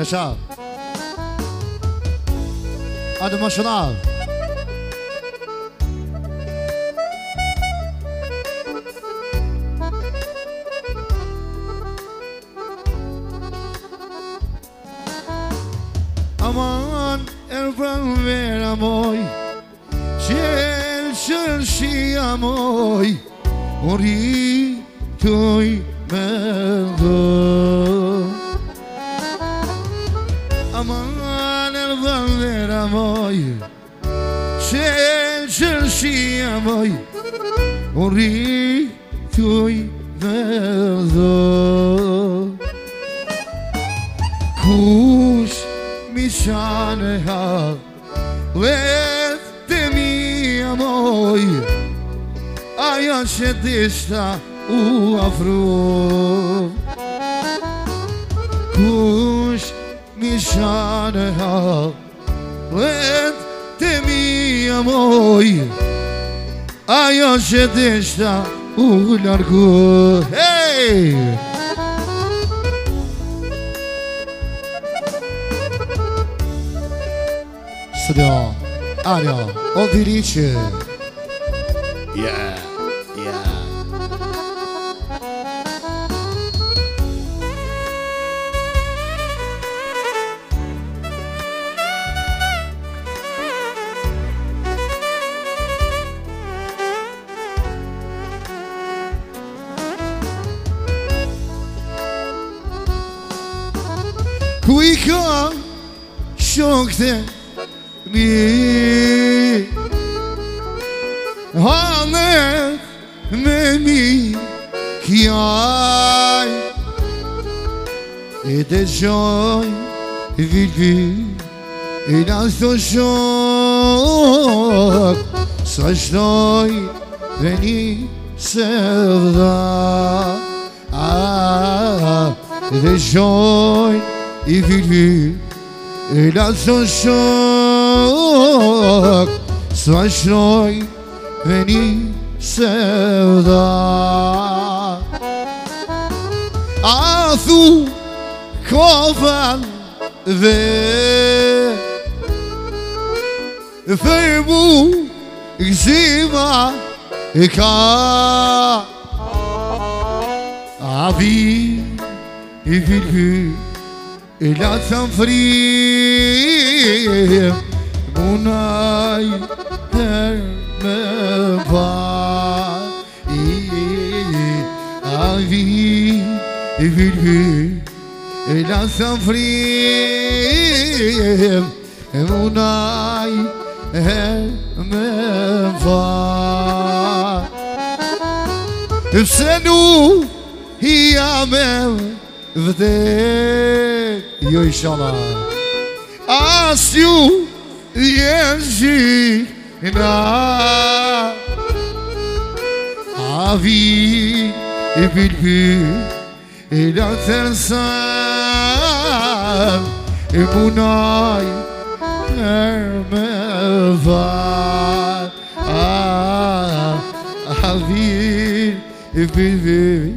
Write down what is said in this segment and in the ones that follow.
Yaşa. Hadi başına al. Aman erban ver amoy Çel çel amoy Oraya oy Ayşe deşta uğular gu Hey! Sıra, ara, o dirici Yeah ki I da së shok Sa shtoj Veni një se vda Dhe shoj i fitil I da së shok Sa shtoj Veni një se A thu kofën dhe Thërë mu gëzima e ka A vi i vilhy e latë të më fri Munaj herë me pa A vi i vilhy e latë E da të më frimë Munaj E me vatë Pse du I amem Vte Jo i shabar A s'ju Jënë zhërë I më A vi I pitë për E da të אמוני נרמבה אביר ביבי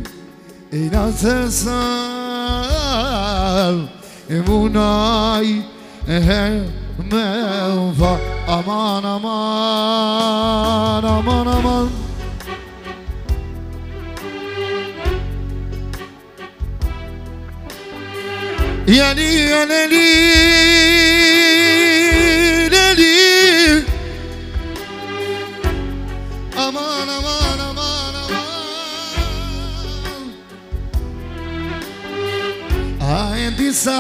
אינה תסב אמוני נרמבה אמן אמן אמן אמן E Yanni, Yanni, Yanni. Aman, aman, aman, aman. Aendisa,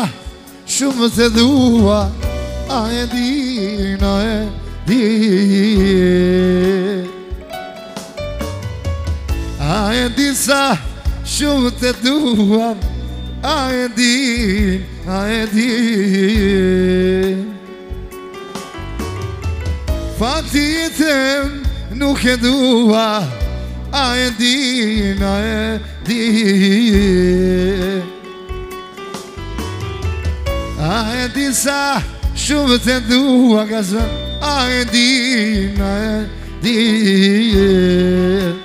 shumë se dua, aendina e é, dije. Aendisa, shumë se dua, aendina e A e din, a e din Fatitën nuk e dua A e din, a e din A e din sa shumë të dua A e din, a e din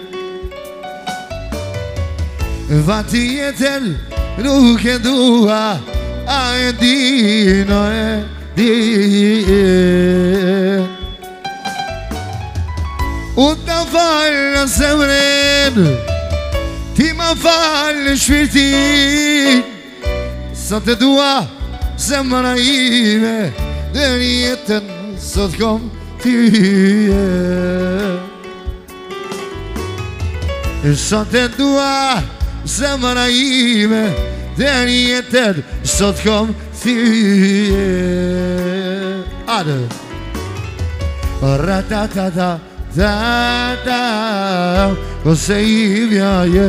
Fatitën e dua nuk e dua A e di, no e di Unë të falë në zemrën Ti më falë në shvirti Sa të dua zemrën ime Dhe njetën sot kom ty Sa të dua se më në i me dhe një tëtë sotë këmë si A tata tata ose i mja e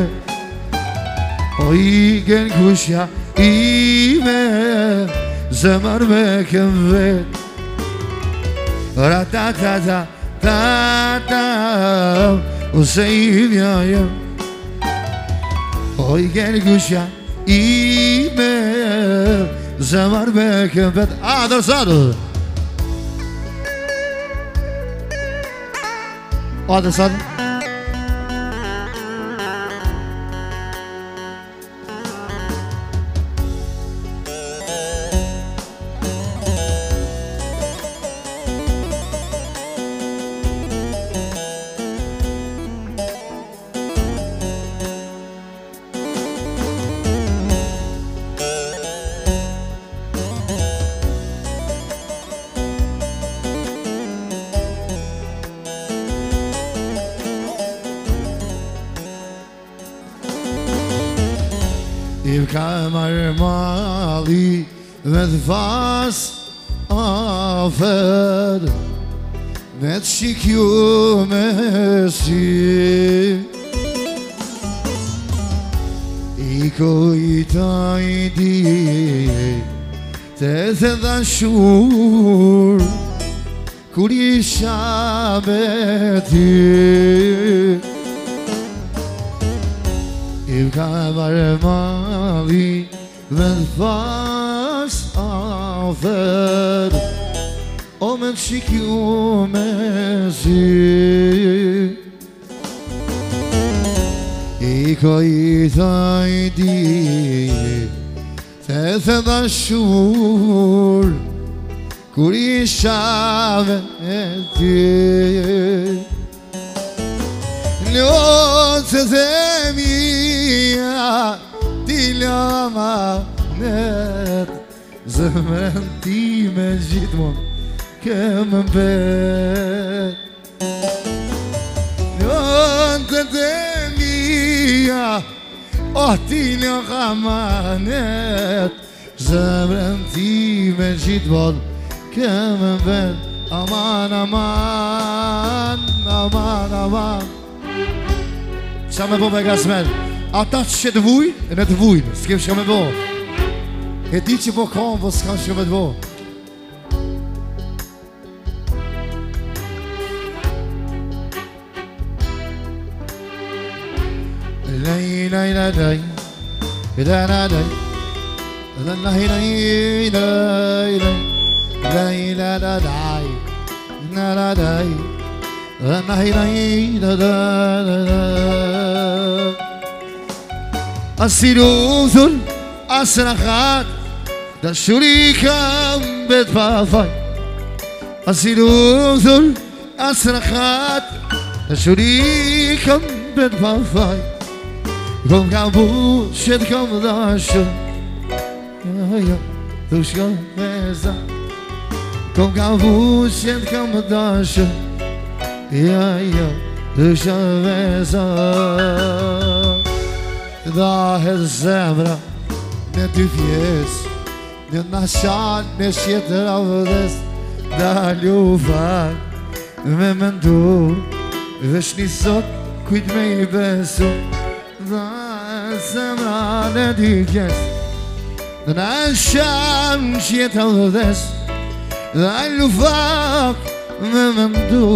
o i gen kusha i me se më në me kemë Rata tata tata ose i mja e Ойгер гуша име Завар бекем бет Адар саду Адар саду Me dhe fasë, aferë, me të shikjum e shqipë Ikoj të indi, i shabë e të Ipë ka barë madhi, me dhe fasë, aferë, me të shikjum e shqipë pas avet O me qikju me zi I ka i tha di Dhe dhe dha shur Kur i shave e ti Ljotë dhe mija Ti lama me të zemrën ti me gjithë mund kemë mbet Një në të të mija, o ti një kamanet Zemrën ti me gjithë mund kemë mbet Aman, aman, aman, aman Qa me po me gazmen? Ata që të vuj, e ne të vujnë, s'kem që ka me po E di që po kam, po s'kam që me të bo Lej, lej, lej, lej Lej, lej, lej Lej, lej, lej Lej, lej, lej Lej, lej, lej Lej, lej, lej Lej, lej, lej أصير أنظر أسرخات Da shuri kam bet vavai Asirudur asrachat Da shuri kam bet vavai Gom gabu shet gom da shun Ayo dush gom meza Gom gabu shet gom da shun Ayo dush Në nashan me shjetër avdes Dalju fak Me mëndu Vesh një sot Kujt me i besu Dhe se mra në dykjes Në nashan me shjetër avdes Dalju fak Me mëndu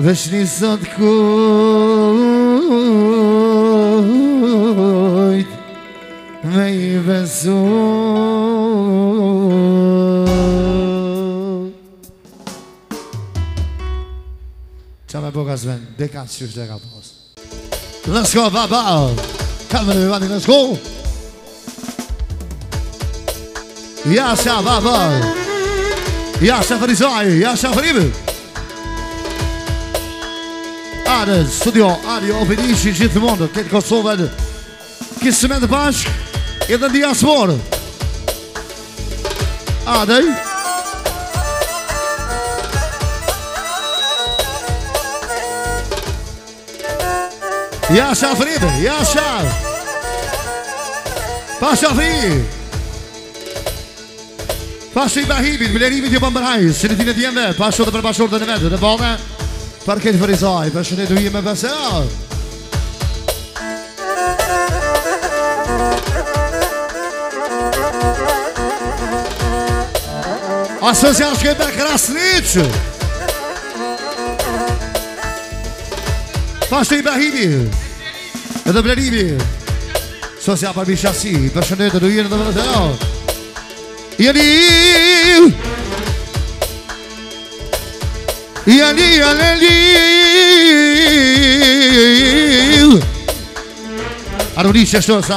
Vesh një sot Kujt Më i besu Qame bëgazme, deka si shqeqa posë Klesko, va ba Kamere, vane klesko Jasë, ja, va ba Jasë, ja, farizaj, jasë, ja, faribë A dhe studio, a dhe opinishti i gjithë të mundër, këtë Kosovë edhe Kisë se më ndërpashkë E në dija së A, dhe Ja, shalë ja, shalë Pa shalë fritë Pa shalë i bahibit, më jo bëmbërhaj Së në tine t'jemë, pa shalë dhe për pa dhe në vetë Dhe bëmë, parket për i zaj, për shalë dhe dujime për se alë A sësja është këj për krasnit Pashtu i bërri E dëbërri Sësja për mi shasi I përshënët e dujën I e li I e li Arunishtë që shtonës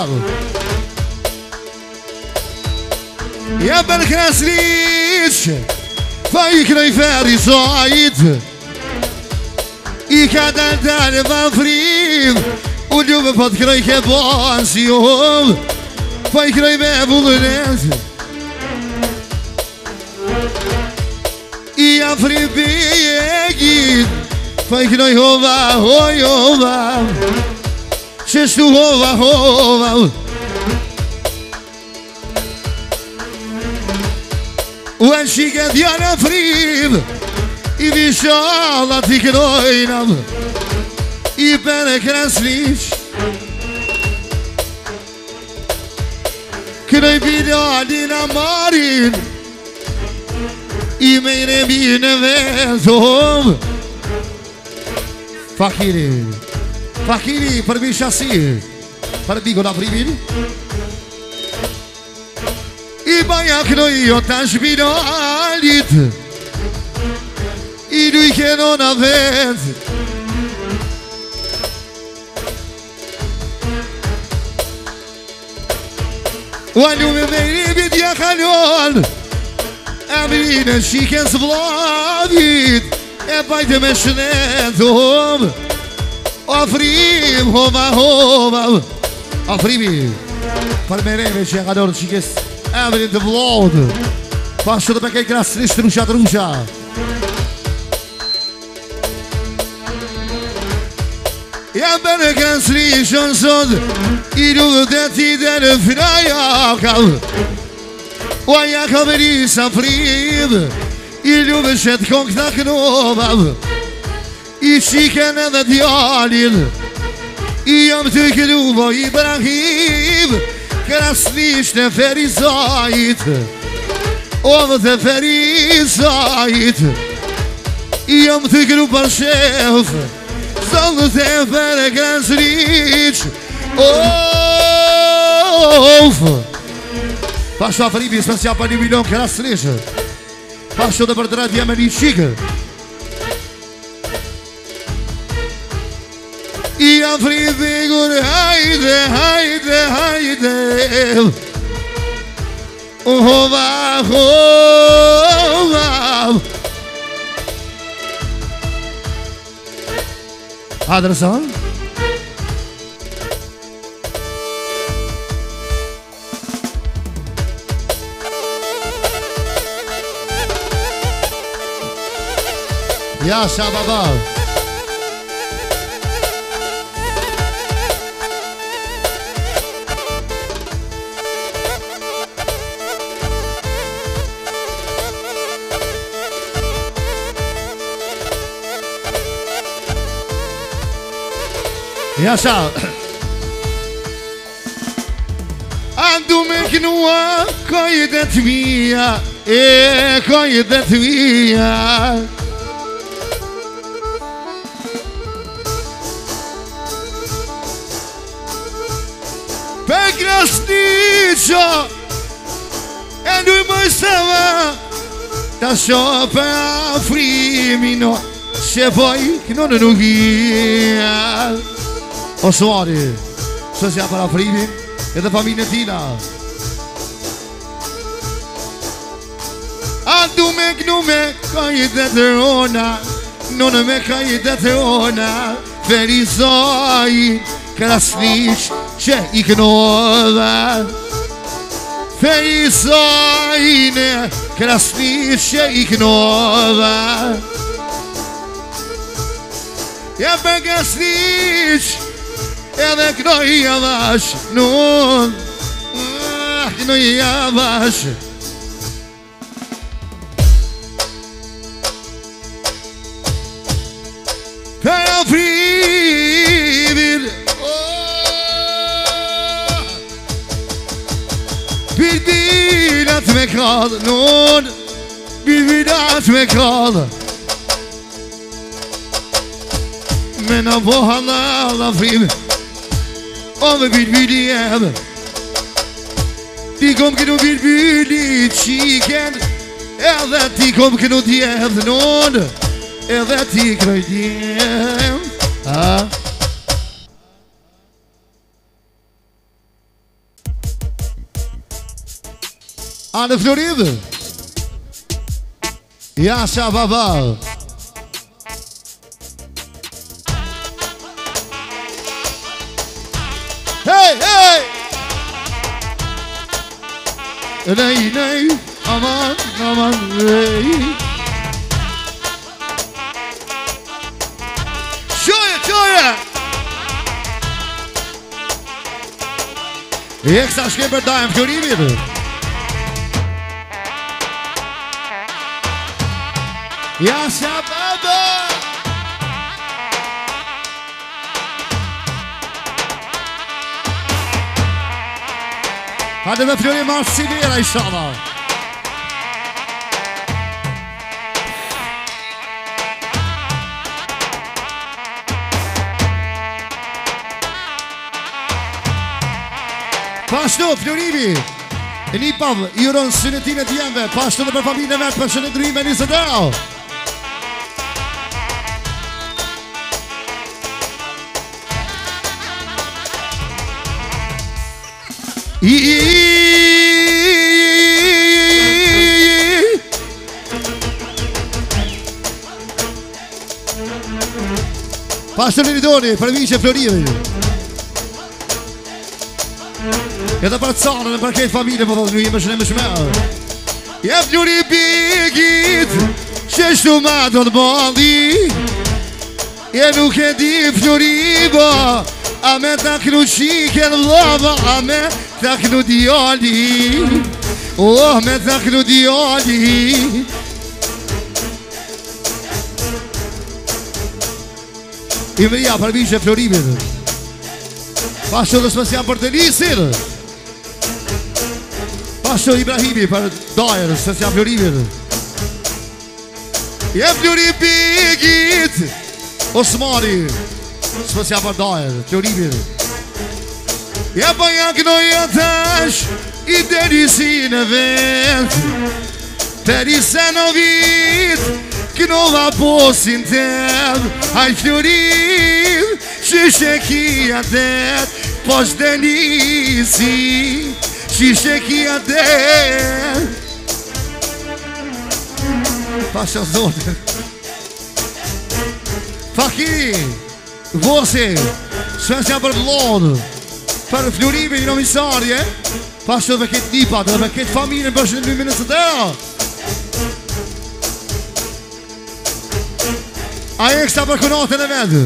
E për krasnit Ieșe Vaikrai verizo aid I ka dal dal va vrim U ljubë po crer kroj ke bon si ull Po i kroj me vullënet e vai bjegit Po i vai, hova vai. Oh, hova Qështu hova hova hova Uen shike dja në frid I visha alla t'i kdojna I për e kres nish Kënoj bidja adina marin I me i nëmi në vezom Fakiri Fakiri për mi shasi, Për bigo da primin I bajak jo në i o të shpilë o aljit I dujë kënon avet U aljumë e vëjri për t'ja kallon E më rinë shikës vladit E pajtë me shnetëm O frimë, o vahom O frimë Par më rinë që e gëdhërën shikës Embrin të blodë Fa sotë për kej krasë trishtë të rëmësha, të rëmësha Embrin të krasë trishtë të rëmësha I nuk dhe ti dhe në fërë a jokabë U e një këllë mirisë a fribë I nuk dhe qëtë kënë këtë a kënë I shikë e nëndë dhe të jallidë I e më të këtë dhubë i bërë krasnisht e ferizajit O dhe ferizajit Jëm të kru për shef Zëllë të e fere krasnisht O Pasha fribi, s'pasja pa një milion krasnisht Pasha dhe për të radhja me një qikë οι Αφρίδη γουρχάιδε, χάιδε, χάιδε Χοβά, χοβά Άντρασαν Γεια σας, μπαμπά. Ja sa A du me kënua Kojtet mija E kojtet mija Për krasni qo E du i moj se Ta sho për afrimi no Se voj kënë në nukia Osuari Sësja për afrimi Edhe familje tina A du me gnu me Ka i dhe të rona Në në me ka i dhe të rona Feri zoi Krasnish Qe i kënodha dhe Feri zoi krasnish Qe i kënodha dhe Ja për gësniq, Yedek no yavaş nun Ah no yavaş Terafir oh. Ah. Bir dil etmek al nun Bir dil etmek al من ابوها الله فيه A me bilbili e Ti kom kënu bilbili qiken Edhe ti kom kënu djedh non Edhe ti kënu djedh A A në Floridë Ja shababa Ja shababa Ley ley aman aman ley Čuje, čuje! Jak sa škebe dajem, čo rýmime? Ja sa Hajde me fjoni ma si njëra i shala Pashtu, fjonimi E një pavë, i uronë së në tine të jemëve Pashtu dhe për familjën e vetë për shëndëndrymë e një zëdërë i i i Pastor Lividoni, provincia E da për canën, e për kejtë familje, për po thotë, nuk jemë shumë e shumë e. Jep bigit, që shumë a do të e nuk e di fjuri, bo, a me të kruqi, ke në a me zakhlu diali Oh me zakhlu diali I me për vishë e florimit Pasho dhe shmës jam për të njësir Pasho Ibrahimi për dajër Shmës jam florimit Je florim për Osmari Osmani Shmës jam për dajër Florimit Po e po për një këno jetë I të njësi në vetë Të njëse në vitë Këno va po si në tebe Ajtë fjoritë Shishtë e kia detë Po shë të njësi Shishtë e kia detë Pa shasote Fakiri Vose Shështë të lodë për flurive një nomisarje pas që dhe për këtë nipat dhe dhe për këtë familën përshën e lyme në së të dërë A e kështë ta për konote në vedhë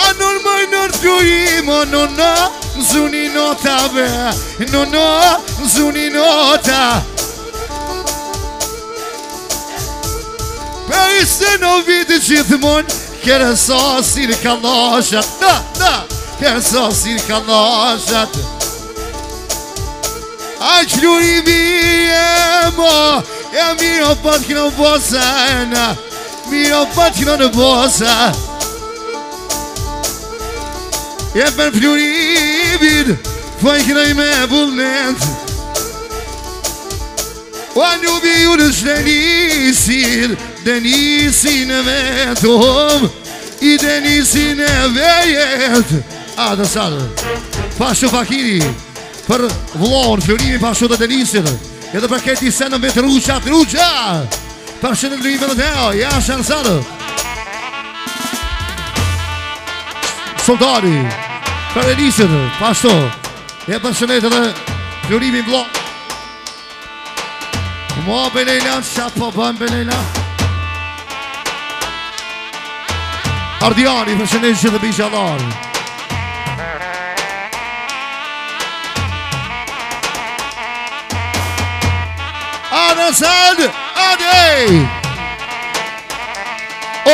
A nërmëj nërgjohi mo në në nëzuni nëta bë në në nëzuni nëta për isë në vitë gjithë mund Kere so si ka loqat Në, në Kere so si ka loqat A t'flur i vidi e mo E mi ro patë k'na vësën Mi ro patë k'na në vësën E për t'flur i vidi Po e k'na ime e O anë një viju dhe denisin e vetë I denisin e vetë A dhe sadë Pashtu pakiri Për vlonë, fjurimi pashtu të Denisit E dhe për keti se në vetë rruqa, rruqa Për të rrimë dhe teo Ja shërë sadë Soldari Për Denisit pashtu E për shënët dhe fjorimi vlonë Më bëjnë e nënë Shapo bëjnë bëjnë e nënë Ardiani, përshën e gjithë bëjë qëllarë A dësëllë, a dëjë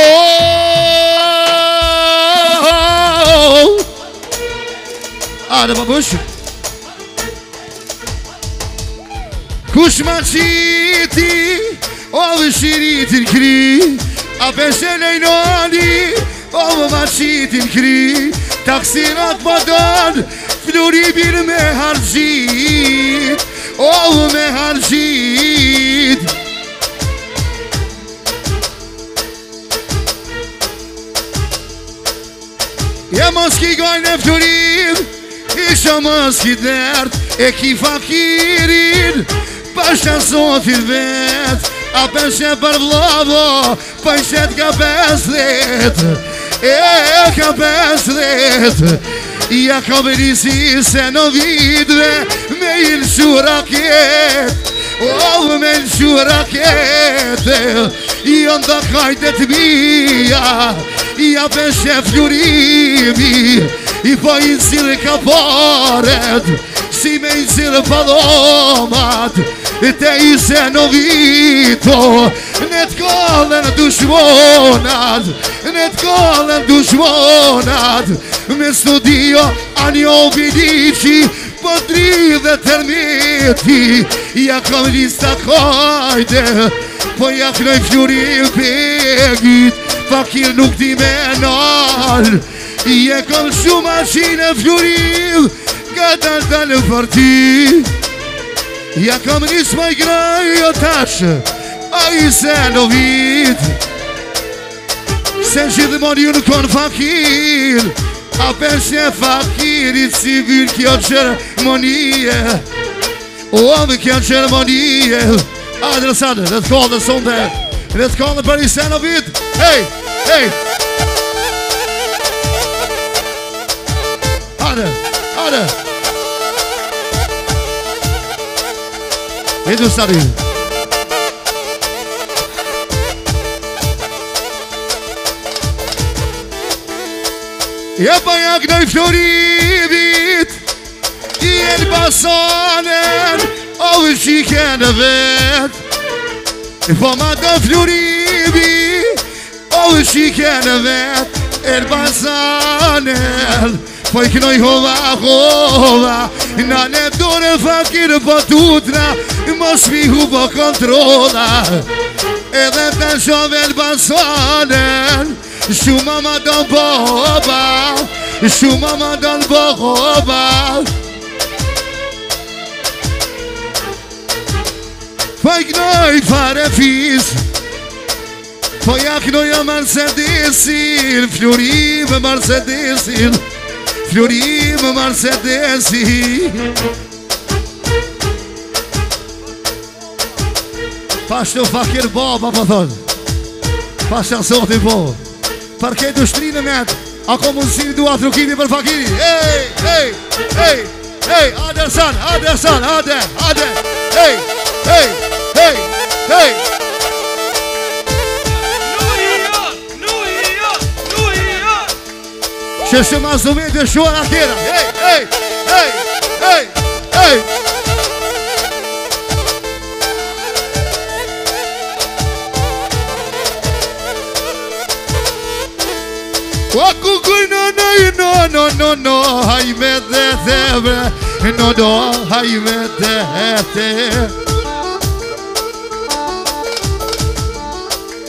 Ooooooooh A Kush ma qiti O vëshën i kri A përshën e i O ma qitin kri Taksinat më dojnë Fluribin me hargjit Ove me hargjit E mos ki gajnë e flurin I mos ki dertë E ki fakirin Pa shasotit vetë A peshet për vlovo Pa ishet ka peshet E ka pes vet Ja ka verisi se në vidve Me ilë shu raket O me ilë shu raket I jo janë mija kajtë të bia I ja për shëfë gjurimi I fa po i zirë ka përët Si me i zilë përdomat, Te i se në vito, Në të kohën dhe në dushmonat, Në të kohën dhe në dushmonat, Me studio, Anjo u bidichi, Po të rridhe tërmiti, Ja këm gjithë të kajde, Po ja kënë i fjurit përgjit, nuk ti me nëllë, Ja këm shumë ashi në fjurit, Dhe të ndëllë për ti Ja kam nisë më i grëj O tashë A i senovit Se gjithë mori unë kërë fakir A përshën e fakir I të sivir kjo të O ove kjo të shërë monie A dresante, dhe të kolde së ndër Dhe të kolde për i senovit Hej, hej A dresante, dhe E du stari E pa jak nëj fluribit I e në pasanen Ove shikën vet E po ma do fluribit Ove shikën vet E në Po ik nëj hova, hova Na ne dore fakir po tutra Më shmi hu po kontrona E dhe për shumë e në bërë sonën Shumë a më donë po oba Shumë a më donë po oba Po i gnojtë farë fis Po i a gnojtë a Mercedes-C Flurimë Mercedes-C Flurimë Pashtë në fakir baba po thonë Pashtë në sotë i po Për këtë u shtri në netë Ako mundë si në për fakiri Ej, ej, ej, ej, Ade san, ade san, ade, ade Ej, ej, ej, ej Shëshëma zumi të shuar atjera Ej, ej, ej, ej, ej, ej, ej, ej, ej, ej, ej, ej, ej, ej, ej A ku kur në nëj, në në në në, hajme dhe dhe bre, në do hajme dhe dhe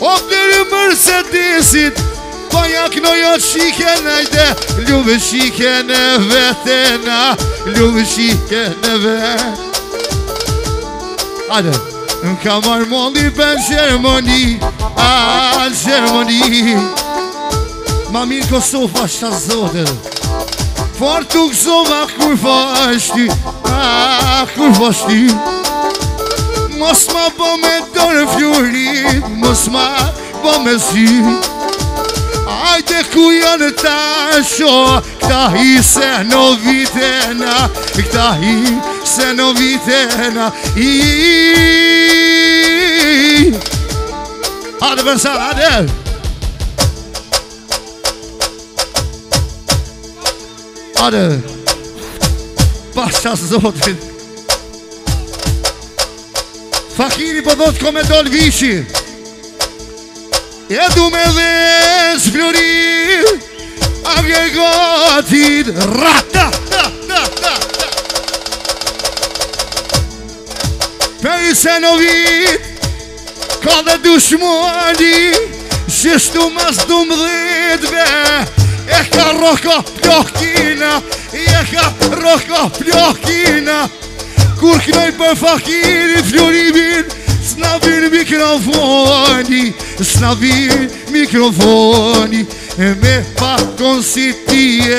O kërë mërë se disit, po jak në jo shikën ajde, ljubë shikën e vetën, a ljubë shikën e vetën Ale, në kamar mëndi për shermoni, a shermoni Ma mirë Kosova shta zote Farë të gëzova kur fashti Kur fashti Mos ma bo me dore fjurit Mos ma bo me zi Ajde ku janë ta sho Këta hi se në vitena Këta hi se në vitena I i i Ade Pasha zotin Fakiri po do të kome dolë vishi E du me dhe shpjuri A vje gotit Rata Për i se në vit Ka dhe du shmoni Shështu mas dumë dhe Έχα ρόχο πιο κίνα Είχα ρόχο πιο κίνα Κουρκνό υπερφαχήρι Σναβίν μικροφόνι Σναβίν μικροφόνι ε, Με πάκον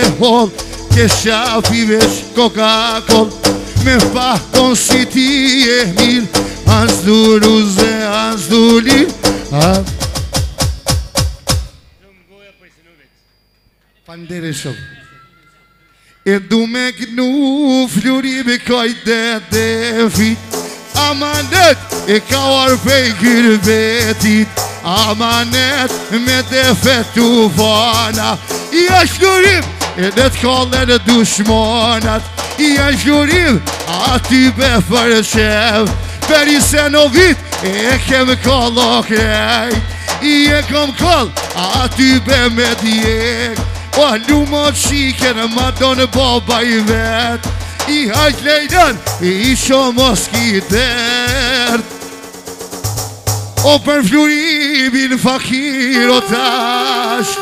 εχώ και σαφίβες κοκακό. με πάκον σιτιέχμιν Ας δουλούζε, ας δουλή ας δουλεί Pandere shok E du me gnu Fljuri me kaj dhe dhe fit Amanet E ka orfej gyr vetit Amanet Me dhe fetu vana I a shkurim E dhe t'kallet e dushmonat I a shkurim A ty be fërëshev Per i se në vit E kem kallok e I e kom kall A ty be me djekë O po, lumo qiken, ma do në baba i vet I hajt lejden, i shumë mos ki dert O për flurimin fakir o tash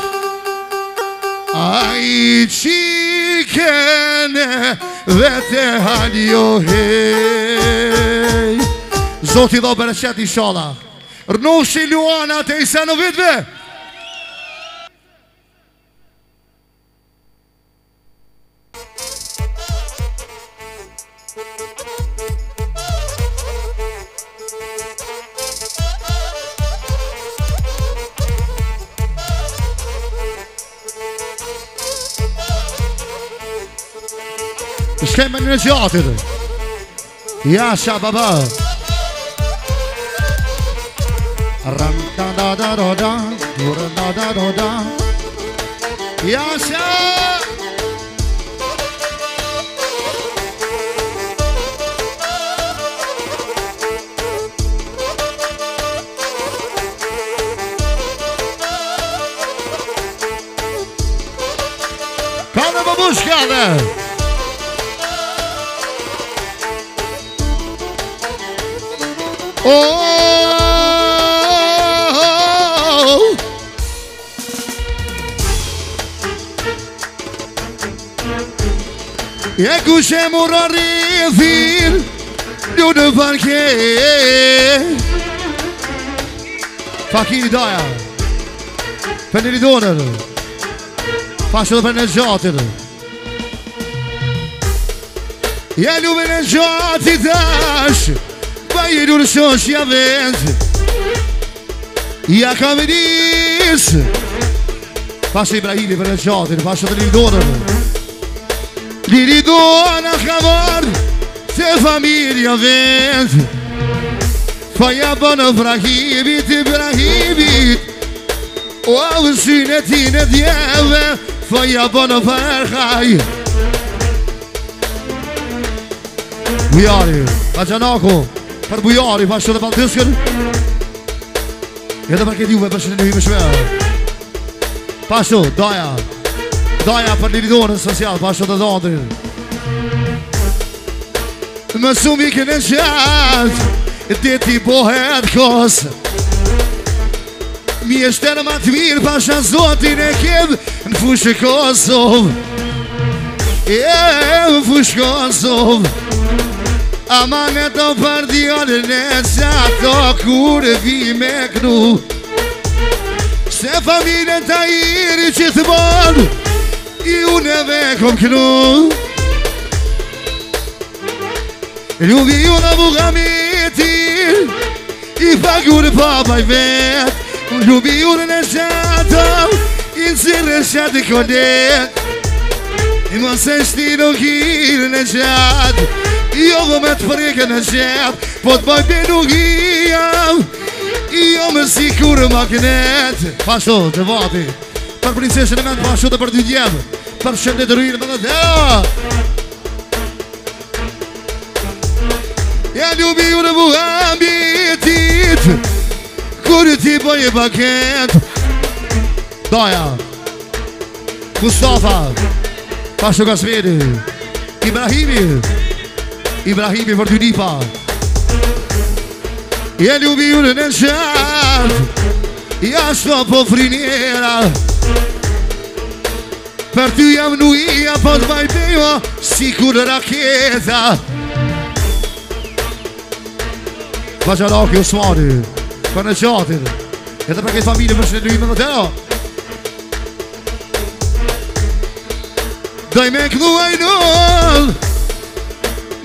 A i qikene dhe te haljo hej Zoti dhe bereqet i shala Rnushi Luana të isenovitve vitve Kim Necatı'dır. Yaşa baba. Ram da da da da da, dur da da da da. Yaşa. Kanı babuş kanı. oh E ku që mërë rrëthin Ljë në parke Fakini doja Për një ridonër Fashë dhe për në gjatër Jelu me në gjatë i dashë غير se a بنت يا كاميريس Passa Ibrahim para Jordan, passa Trinidora. Diridona, acabou se família vende. Foi a bona Ibrahim, Ibrahim. O sine tine dieve, foi a bona Farhai. We are here. Ajanoko. Për bujari, pa shëtë dhe baltiskën Edhe për këtë juve, për shëtë një hime shme Pa shëtë, daja për një social, pa shëtë dhe dhëndri Më sumi këne qëtë Dhe ti bohet kos Mi e shtenë më të mirë Pa shëtë zotin e këtë Në fushë Kosovë E, në fushë Kosovë A ma ne do përdi orën e gjatë do Kur e vime kënu Se familjen t'a iri që t'bërë I unë e vekom kënu E ljubi unë në buhami e t'irë I pakur e papaj vetë Unë ljubi unë e gjatë do I nëzirë e gjatë i kodetë I mos e shti nuk irë Jo dhe me të përjekë në gjep Po të bajbe nuk i jam Jo me si kurë magnet Pasho, të vati Për princeshën e me në pasho dhe për dy djem Për shëndet të rrinë me dhe dhe Ja ljubi ju në muhambitit Kërë ti bëjë po paket Doja Mustafa Pasho Kasmiri Ibrahimi Ibrahimi Ibrahimi për ty një Je ljubi ju në në qartë Ja shto po frinjera Për ty jam në ija Po të bajbejo Si kur raketa Vaqa raki u Për në qatit E të familje për i me në të Doj me nëllë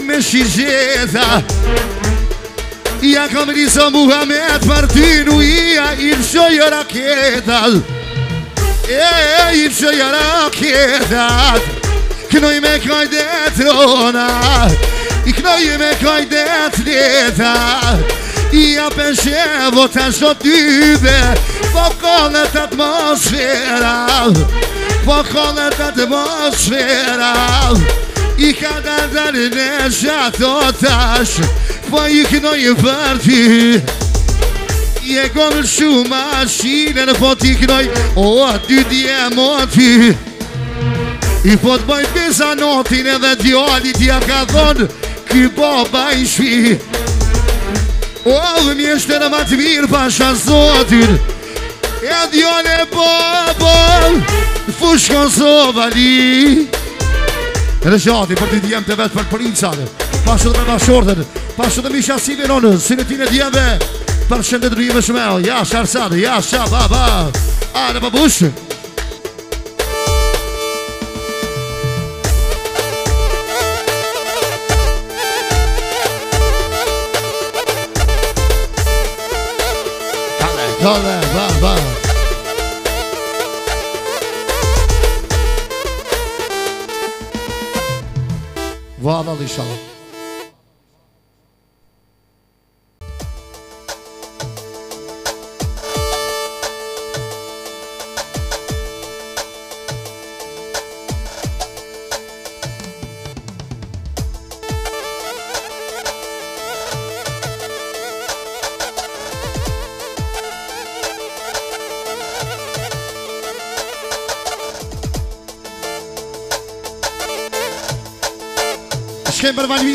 i me shisheta i a kam risa muhamet partinu Ia a i mshoja raketat e e i mshoja raketat i knoj me kaj detrona i knoj me kaj detreta i a pen shqevot ashtu dybe po kone te atmosfera po kone atmosfera I ka da dalë në gjatë o tash Po i kënoj e vërti I e gëmë shumë a shine në po t'i kënoj O dy di e moti I po t'boj pesa notin edhe djali t'ja ka thonë Ky baba i shvi O dhe mi eshte në matë mirë pasha zotin E djale po bo po, Fushko zovali Fushko zovali Edhe që ati për t'i t'jem të vetë për përinësate Pashtu me përbashortët Pashtu të mishasive në nëzë Si në t'i në t'jem dhe Për shëndet rri më Ja, shërësate Ja, shërësate Ba, ba A, në përbushë Kale, kale Ba, ba Shalom, shalom.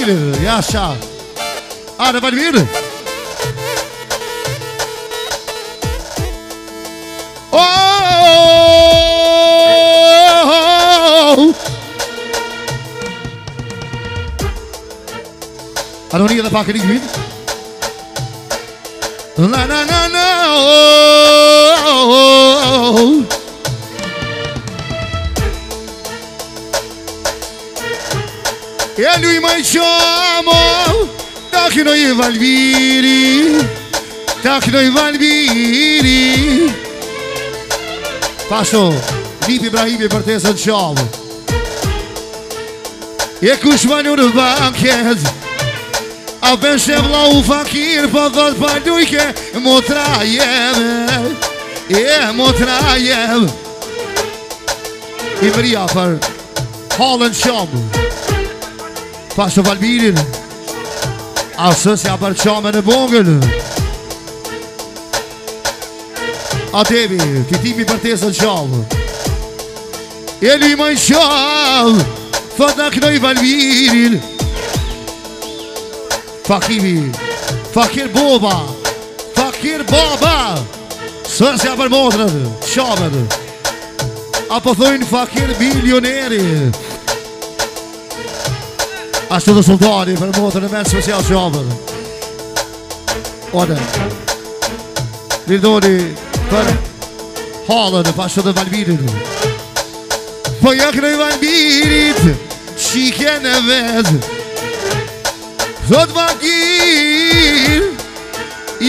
Vladimir e acha. Ana Vladimir. Oh! Anonia da Paca de Guido. Lá, Takno i valbiri Takno i valbiri Pasho, Lipi Brahimi për tesën esën E kush më në banket A ben shem la u fakir Po dhe të pardujke Mo të rajem E mo të rajem Imeria për Halën qalë Pasho valbirin Pasho valbirin Asë se apër qame në bongën A tebi, këtimi për tesë në qalë E më në qalë Fët në kënoj valvirin Fakimi Fakir boba Fakir boba Sërë se apër modrën Qame Apo fakir milioneri A shtu dhe sultani për motër në menë spesial që abërën Ode Li dodi për halën e pa shtu dhe vanbirin Po jakë nëj vanbirit Q'i ke në vedë Zotë ma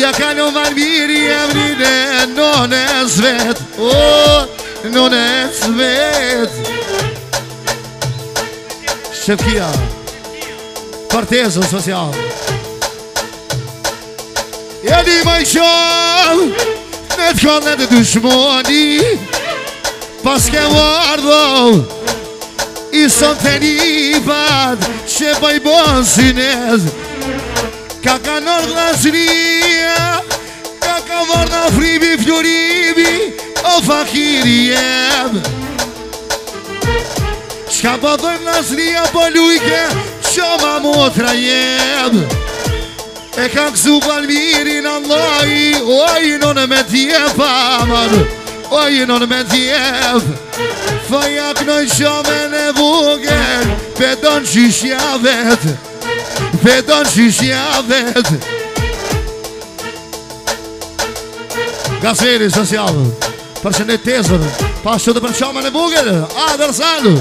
Ja ka në vanbiri e më ride në nësë vetë Oh, në nësë vetë Shqepkia Corteza social Ele manchou Na violenta dos moni Pasquem ardou E são ferivad Che vai bom sinés Caca nor glaseria Caca morna fribi fioribi O faquiriem Escapa dor glaseria Polho e quer Shoma mua trajeb E ka kësu palmirin anë laji O i nënë me tjeb për amër O i nënë me tjeb Fa jak nëj shome në buger Pe do në shishia vetë Pe do në shishia vetë Gaceri social Përshën e tezër Pa shëtë për shome në buger Ajë versallu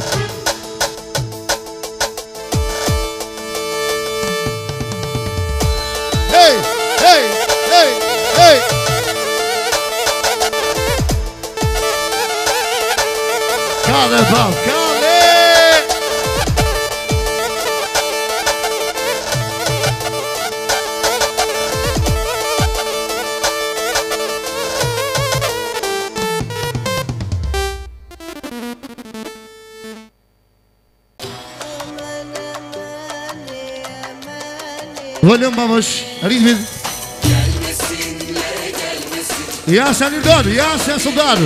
Volüm babuş. Ritmi. Gelmesinle gelmesin. Yaşa é Nildor, yaşa é Sudar.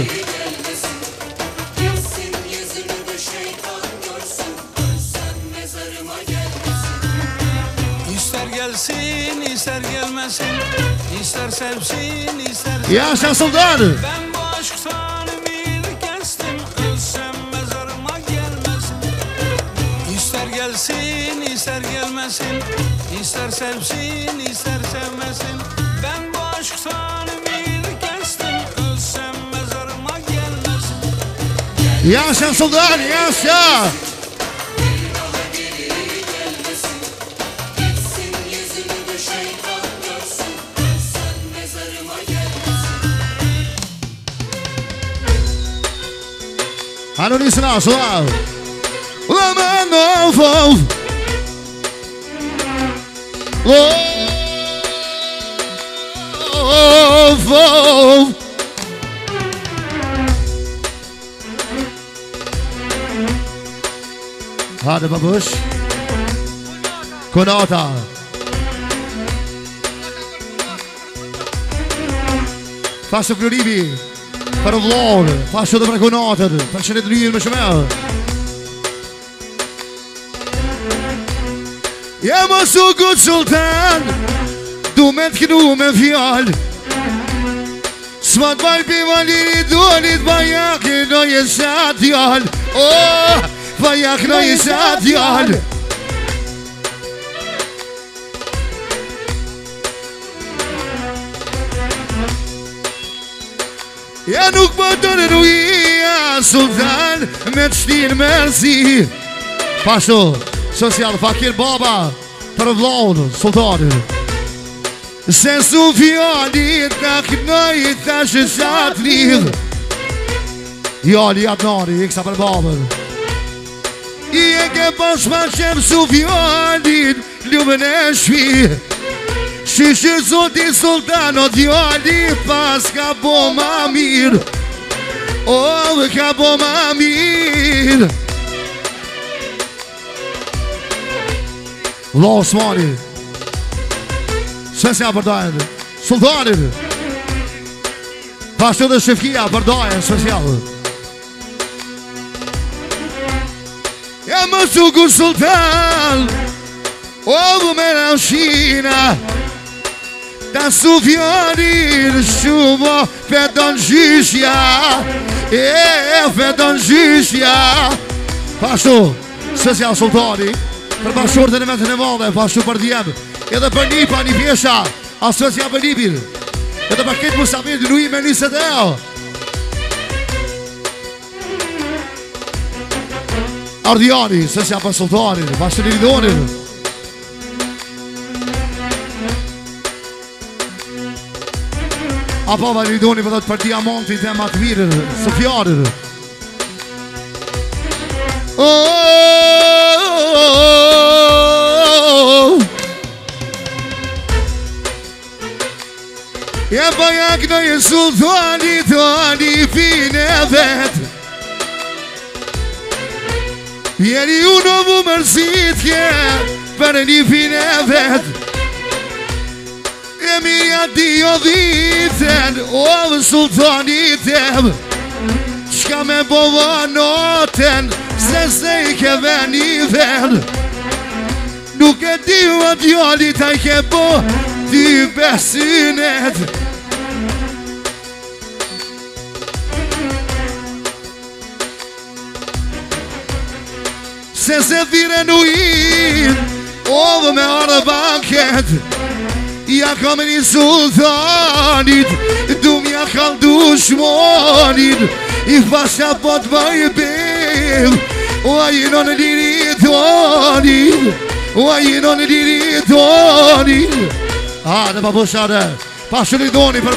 sevmesin ister sevsin ister sen sultan Ben bu aşktan ümit kestim Ölsem mezarıma gelmesin İster gelsin ister gelmesin İster sevsin ister sevmesin Ben bu aşktan ümit kestim Ölsem mezarıma gelmesin Yaşasın dar yaşa Ah, não disse não, suave. Lama novo. Ovo. Hadi babuş. Konota. Faço pro Ribi. Për vlogë, fashë të prekonatër, për që në të njërë më shumë e. më su këtë sultan, du me të kënu me fjallë, Sma të bajnë për valiri, du e një të bajak, në jesat jallë, o, oh, jallë, E nuk më të rruja Sultan me të shtin mërzi Pashtu social, fakir baba Për vlaun Sultanin Se su fjalli Ka kënoj i thashe qatë nil I ali atë nari I kësa për babën I e ke pashma qëmë su fjallin ljumën e shpi Shishë zoti sultano t'jali pas ka bo ma mirë O, ka bo ma mirë Lo, smari Sësja përdojnë Sultanin Pas të dhe shifkia E më suku sultan O, më në shina O, në shina Ta su fjani në shumë Fedon gjyshja E, e, fedon gjyshja Pashtu, se janë sultani Për bashkër të në vetën e mëndhe Pashtu për djemë Edhe për një pa një pjesha A se janë për një pjesha E të paket për samit në me një se teo Ardiani, se si janë për sultani Pashtu një një një një Apo va një doni vëdhët po për diamantit po e matë mirë Së fjarë E bëjak në jesu Thuani, thuani Fine vetë Jeri unë vë mërësit kje Për një fine vetë Jemi ja di o dhiten O dhe sultanit e Shka me bova noten Se se i ke veni Nuk e di o djali a i ke bo Ti besinet Se se vire në O dhe me arë banket Ja kam një sultanit Dumë ja kam dushmonit I fasha po të i O a jino në diri tonit O a jino në diri tonit A dhe pa një doni për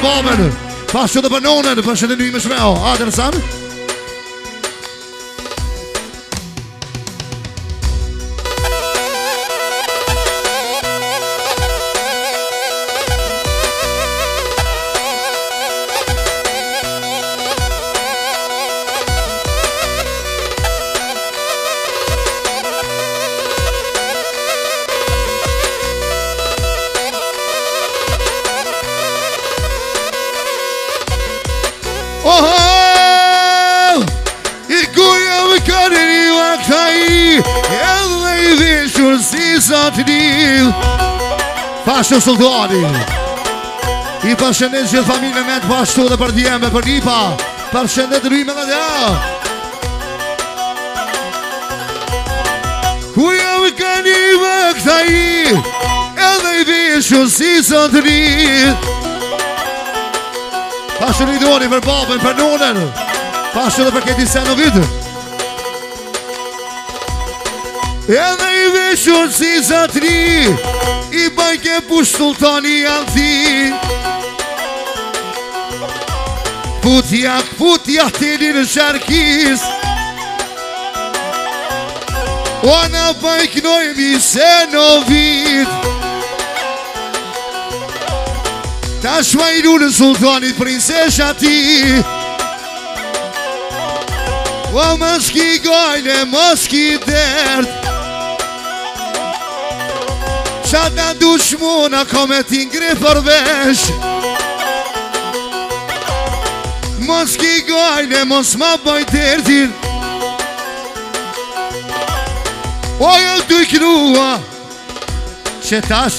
dhe për dhe një më shmeo A dhe Pashtu Sultani I përshëndet gjithë të familë me me të pashtu dhe për djemë dhe për njipa Përshëndet rrime dhe dhe Ku jam ka një më këta i Edhe i vishu si së të rrit Pashtu një dhoni për babën për nonen Pashtu dhe për këti senë në vitë Edhe i vishu si së të rrit Një bëjnë këpush të janë t'i Puti ak, t'i një sharkis O, në bëjnë kënojmë i se në vitë T'a shvajnë u në sultoni t'prin se shati O, më shki gojnë e më shki dertë Qa në ndush ka me kome ti ngri Mos ki gojnë e mos ma boj të erdin O jo të kërua Qe tash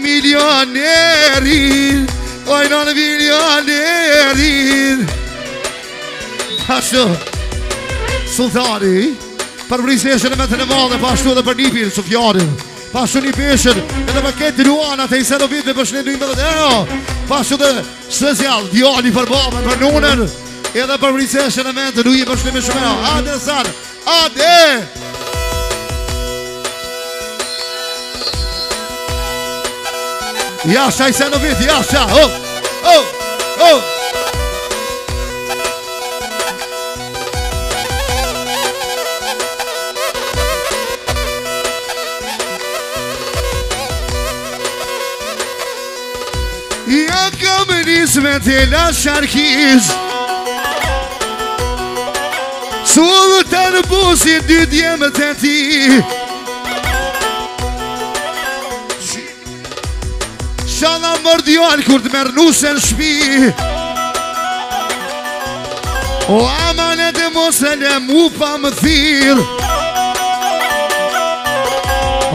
milionerin O jo milionerin Pashtu Sultari Për brisë e shënë me të në valë dhe pashtu dhe për nipin Sufjarin Pashtu një pëshën Edhe më këtë të ruana të i se do vitë Dhe përshën e një bërët Ejo Pashtu dhe Sëzjal Djali për babë Për nunën Edhe për vriseshën e mentë Duim përshën e me shumë Ate sërë Ate Jasha i se do vitë Jasha Oh Oh Oh Më të jela sharkiz Qëllë të në busin dy djemët e ti Qëllë në mërdjohën Kërë të mërnusën shpi O amanet e mosëllëm U pa më thirë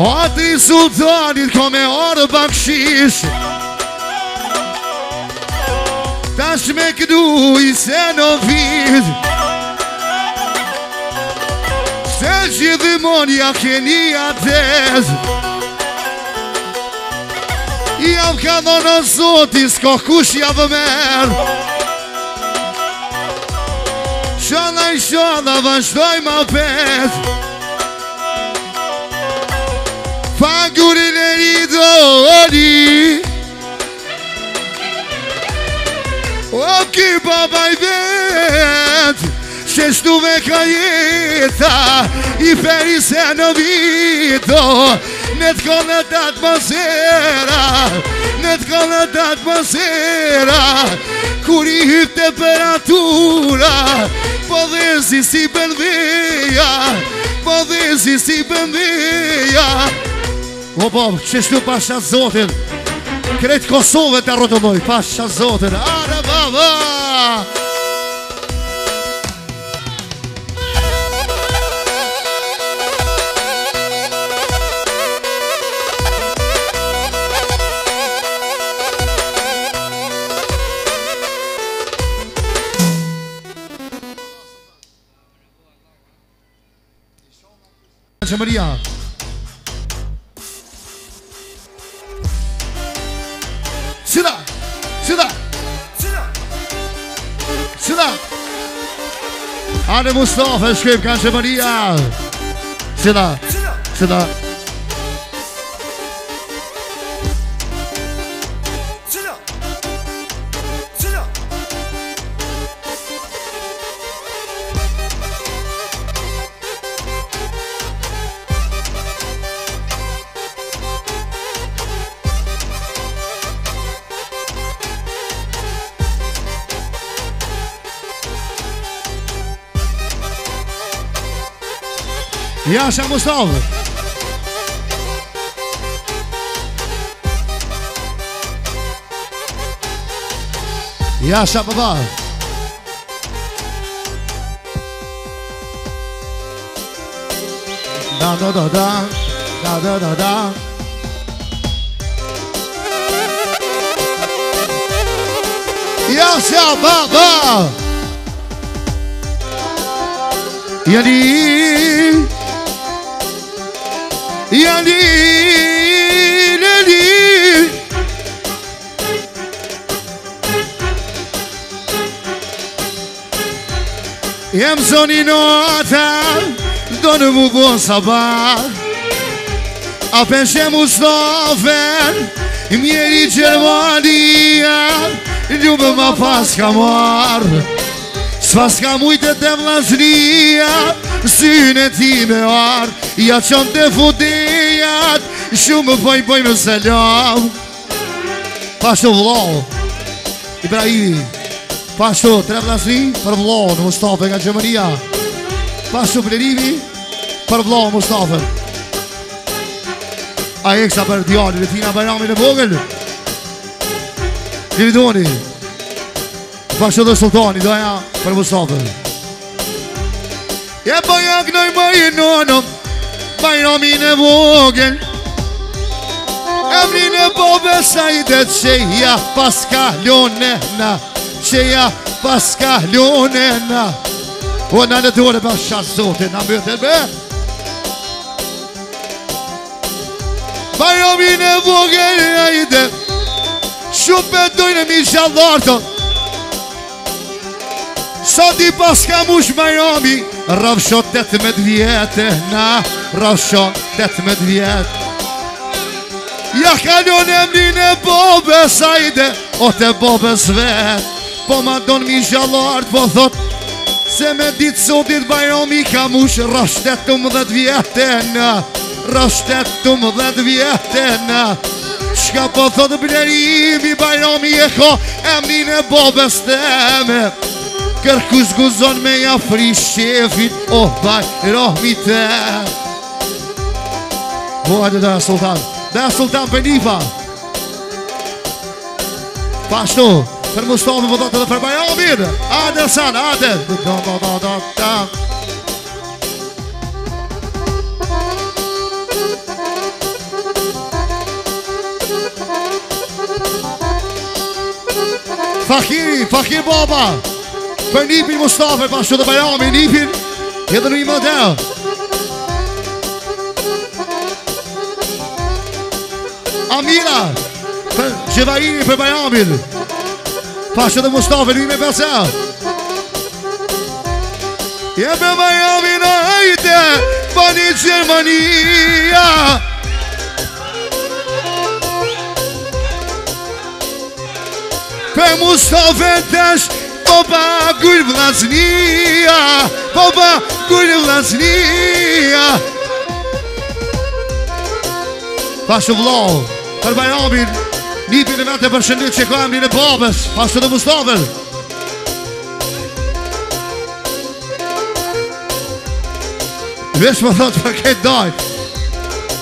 O atë i sultanit Kërë me orë për është me këdu i se në vit Se që dhimonja keni atez I am ka në në zoti s'ko kush javë merë Shana i shana vazhdoj ma pet Fangurin e e rido oni ki baba i vetë Se stuve ka jeta I peri se në vito Në të kone të atmosfera Në të kone të atmosfera Kur i hyp temperatura Po dhe si si bëndhija Po dhe si si bëndhija O bom, që shtu pasha zotin Kretë Kosovë të arrotë mëj Pasha zotin, a favor. Maria. Ane Mustafa, shkrim kanë që Maria Sina Sina, E acha postawę. E acha babá? Da, da, da, da, da, da, da, E acha babá? E ali Ja li, li, li Jem zoni nota Do në mu bo sabar A penshe mu stofen Mjeri gjermania Ljubë ma pas ka mar Sva s'ka mujtë vlasnia Syne ti me ardë Ja qënë të fudijat Shumë pojnë pojnë më se lëm Pashtu vlau Ibrahimi Pashtu tre vlasni Për vlau në Mustafa nga Gjëmëria Pashtu plerimi Për vlau Mustafa A eksa për djali Në tina bërami në vogël Një vidoni Pashtu dhe sultani Doja për Mustafa E bëjë po agnoj më i nonëm Bajrami në vogël E po, në bove sa i dhe që ja paska ljone na Që ja paska ljone na O në në dore për shatë zote në mëtë e bërë Bajrami në vogël e i dhe dojnë e mi gjallartë Sa paska mush e Ravshon të të med vjetë Na, ravshon të të med vjetë Ja kalon e mdine bobe sajde O të bobe zvet Po ma donë mi gjallartë po thot Se me ditë sotit bajro mi ka mush Rashtet të më dhët vjetë Na, rashtet të më dhët vjetë Na Shka po thotë blerimi, bajrami e ko, e mdine bobe së teme Kër kuzguzon me ja fri shefit O baj rohmite Bo hajde dhe sultan Dhe sultan Benifa Pashtu Për Mustafi vëdhët edhe për Bajamin Ate san, baba Për nipin Mustafa Për shu të bajami Nipin Jetë në i model Amira Për gjithajini për bajami Për shu të Mustafa Në i me përse Je për bajami në hajte Për një Gjermania Për Mustafa të shë Popa kujnë vlasnia Popa kujnë vlasnia Pashtu vlau Për bajamin Nipin e vetë e përshëndit që ka emrin e babes Pashtu dhe Mustafën Vesh më thotë për këtë dajtë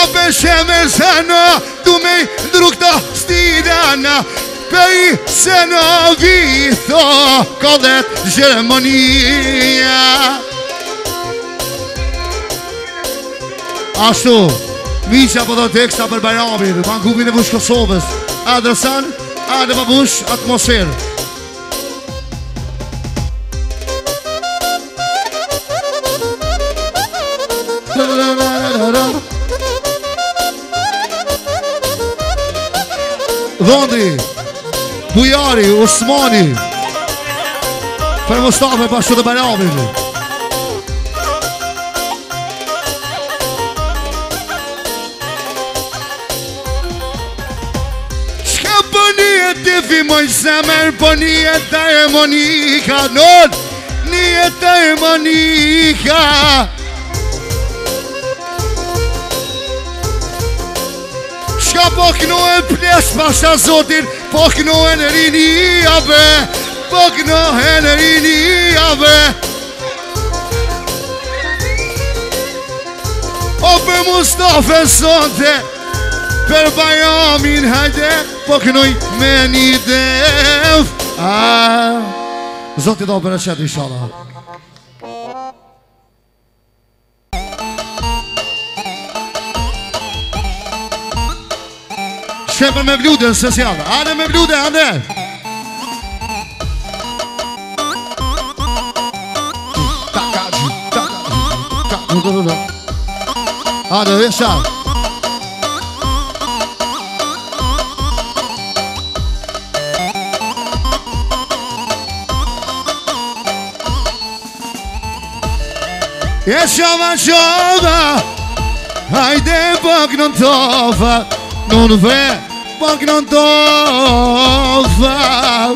A për shemë e zënë Du me ndru këta stidana pej se në vitho Ka dhe Gjermania Ashtu, vija po do teksta për Bajrami Për bankupin e vush Kosovës Adresan, adë për vush atmosferë Vondri Bujari, Osmani Për Mustafa e pashtu dhe Bajramin Shka për po një e të fi moj zemër Për po një e të e Monika Nën, një e të e Monika Shka për po kënu e plesh pasha zotin Shka për një e të fi zemër Pak në në rini abe Pak në në rini abe Ope Mustafa sante Per bajamin hajde Pak po në me një dev ah. Zotit do për e qëtë i shala Kjemper me vludën se si janë Ane me vludën, ane Nuk do në Ane, dhe shanë Jeshava shova Hajde pak në tofa Në në vejë pak në do thal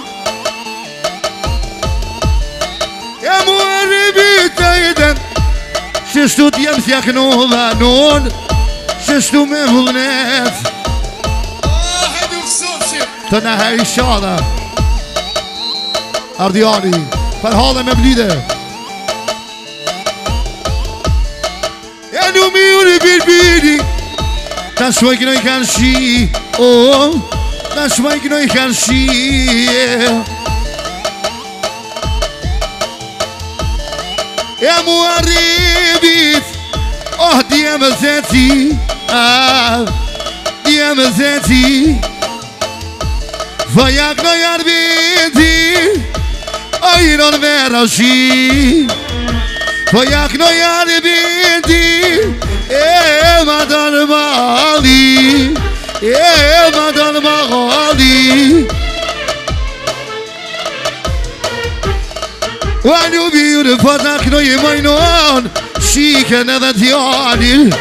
E mu e ribi të jetën Qështu t'jem thjak në dha nun Qështu me vullnet oh, Të në hej shada Ardiani Për me blide E birbiri Ta shuaj kënoj kanë kanë shi Oh, në shmajkë në i kërë shi E mu arribit Oh, di e më zeti Ah, di e më zeti Fajak në jarë bindi O, i nënvera shi Fajak në jarë bindi E, ma të mali E ma dalë ma gali Ua një biu në fatna këno i majnon Shiken edhe t'jallin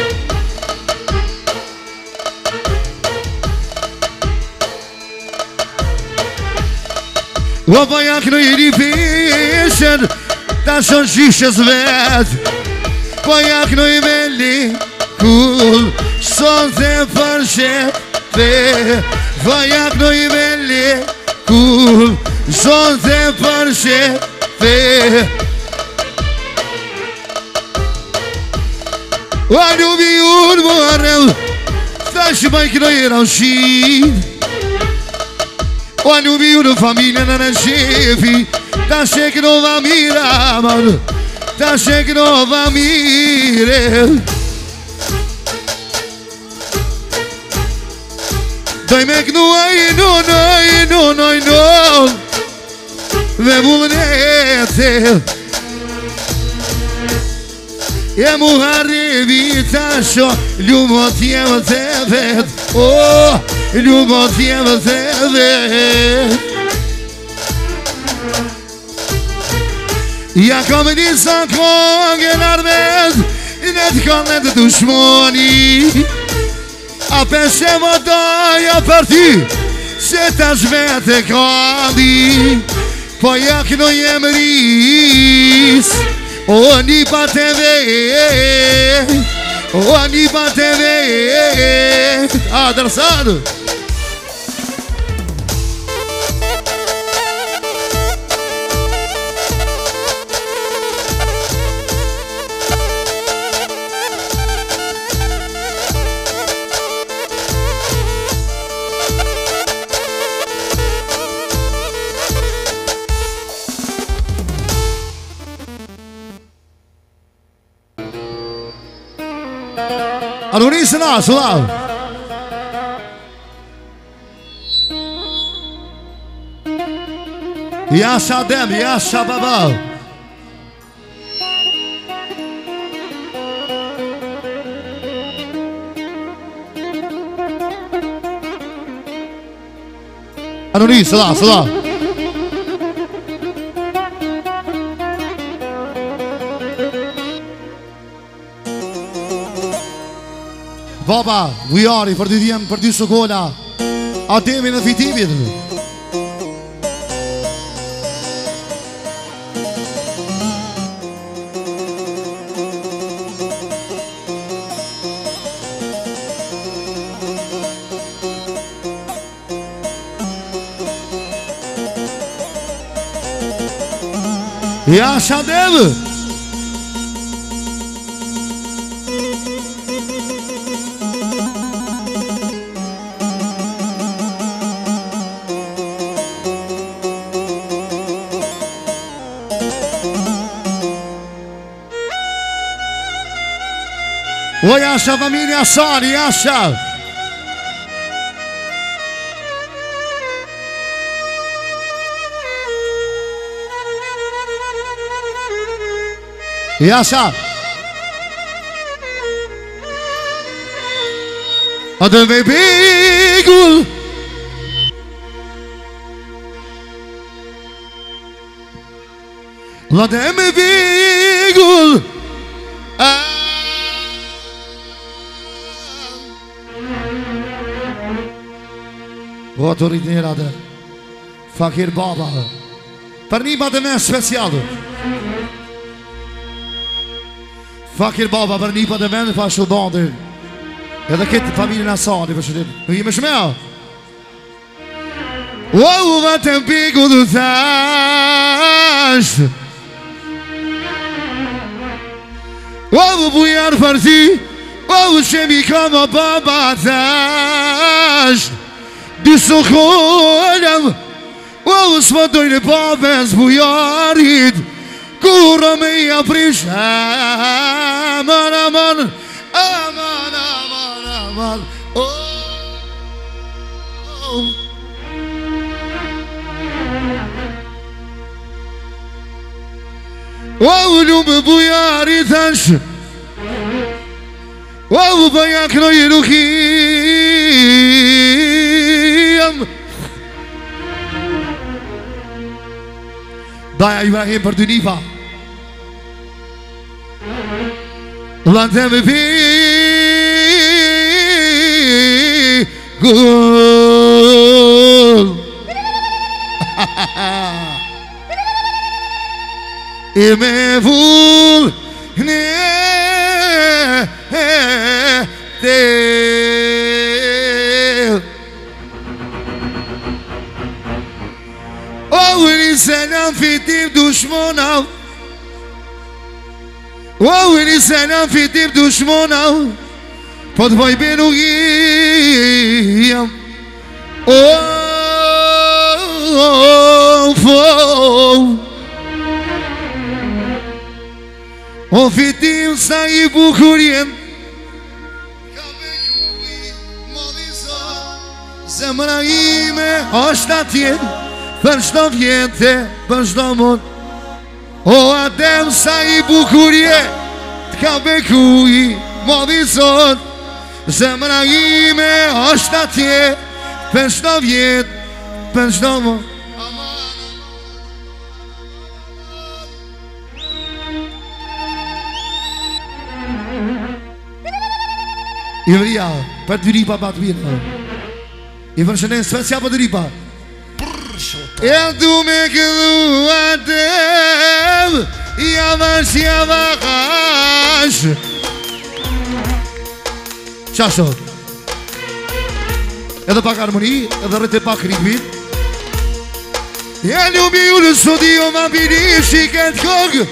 Ua pa jak i një Ta shon shishës vet Pa jak i me li kul Son të përshet Fajak në i mele, ku zonë të përshetë O a një miurë më arrel, ta shë bajkë në jera u O a një miurë familja në në shepi, ta shë kënë vë mirë amat Ta shë kënë vë mirë elë Taj me kënu a i non, a i non, a i non Dhe bullën e të E mu harri vita sho Ljubot jemë të vet O, ljubot jemë të vet Ja kom njësa kongë në armez Në të konë në të dushmoni A pensemo doja për ty Se të zmete ka ndi Po jak në jemëris O një pa të ve O para pa të ve A ah, اسمع اسمع يا شادم يا شباب أنوني صلاة صلاة Papa, Gujari, për dy djemë, për dy sukolla A temi në fitimit në Ja, shadevë! Oi, acha família e acha, E acha, Other baby girl. Let them be O të rritnirat e Fakir baba Për një batë me special Fakir baba për një batë me në pashu bandi Edhe këtë familjën asani për shëtim Në jime shme a O u me të mpiku të thash O u bujar për ti O u shemi ka më baba thash Disë këllëm O së më dojnë bez bujarit Kurë me i aprish Aman, aman Aman, aman, aman O O u bujarit ansh O u bëja kënoj nukit Daya Ibrahim Berduniva. Laat hem vi Gul E me voel Te selam dushmona O, i një selam fitim dushmona Po të pojbe nuk jem O, o, o, o O fitim sa i bukur Ka me ljubi, modi sa Zemra ime, ashtë atjen Për shdo vjetë Për shdo mund O adem sa i bukurje Të ka beku i Modi zot Zemra i me është atje Për shdo vjetë Për shdo mund I vërja, për të viripa pa të vjetë I vërshënë e sve që për të viripa Për E du me këdhu atëm Javash, javash Qashot Edhe pak harmoni, edhe rrët e pak rikbit E ljubi u në sotë jo ma bini shiket këngë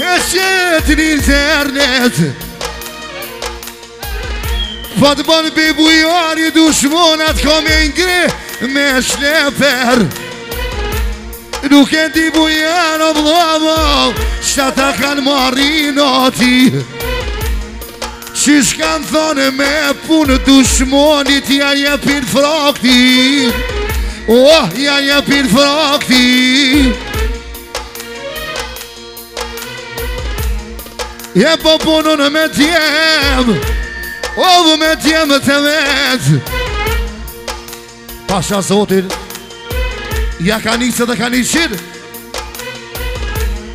E qëtë një internet Pa të banë bebu i arje dushmonat ka me ngre E qëtë një internet me shlefer Nuk e di bujen o vlovo Qa ta kan marri në Qish kan thone me punë dushmonit Ja jepin frakti Oh, ja jepin frakti Je po punën me tjem Ovo me tjemë të vetë Pasha Zotin Ja ka një dhe ka një qirë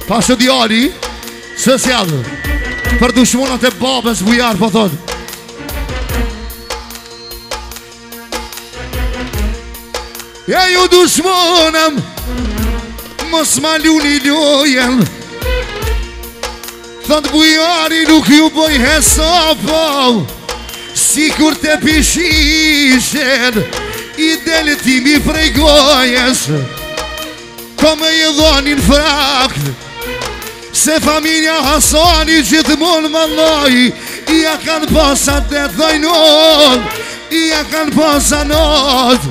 Pasha Diari Së sjadë Për dushmonat e babes bujarë po thonë E ju dushmonëm Mos ma luni lojen Thot bujari nuk ju boj hesa po Si kur te pishishen I deli ti mi prej gojes Ko me i dhonin frak Se familja hasoni gjithë mund më loj I a kanë posa të dhojnon I a kanë posa not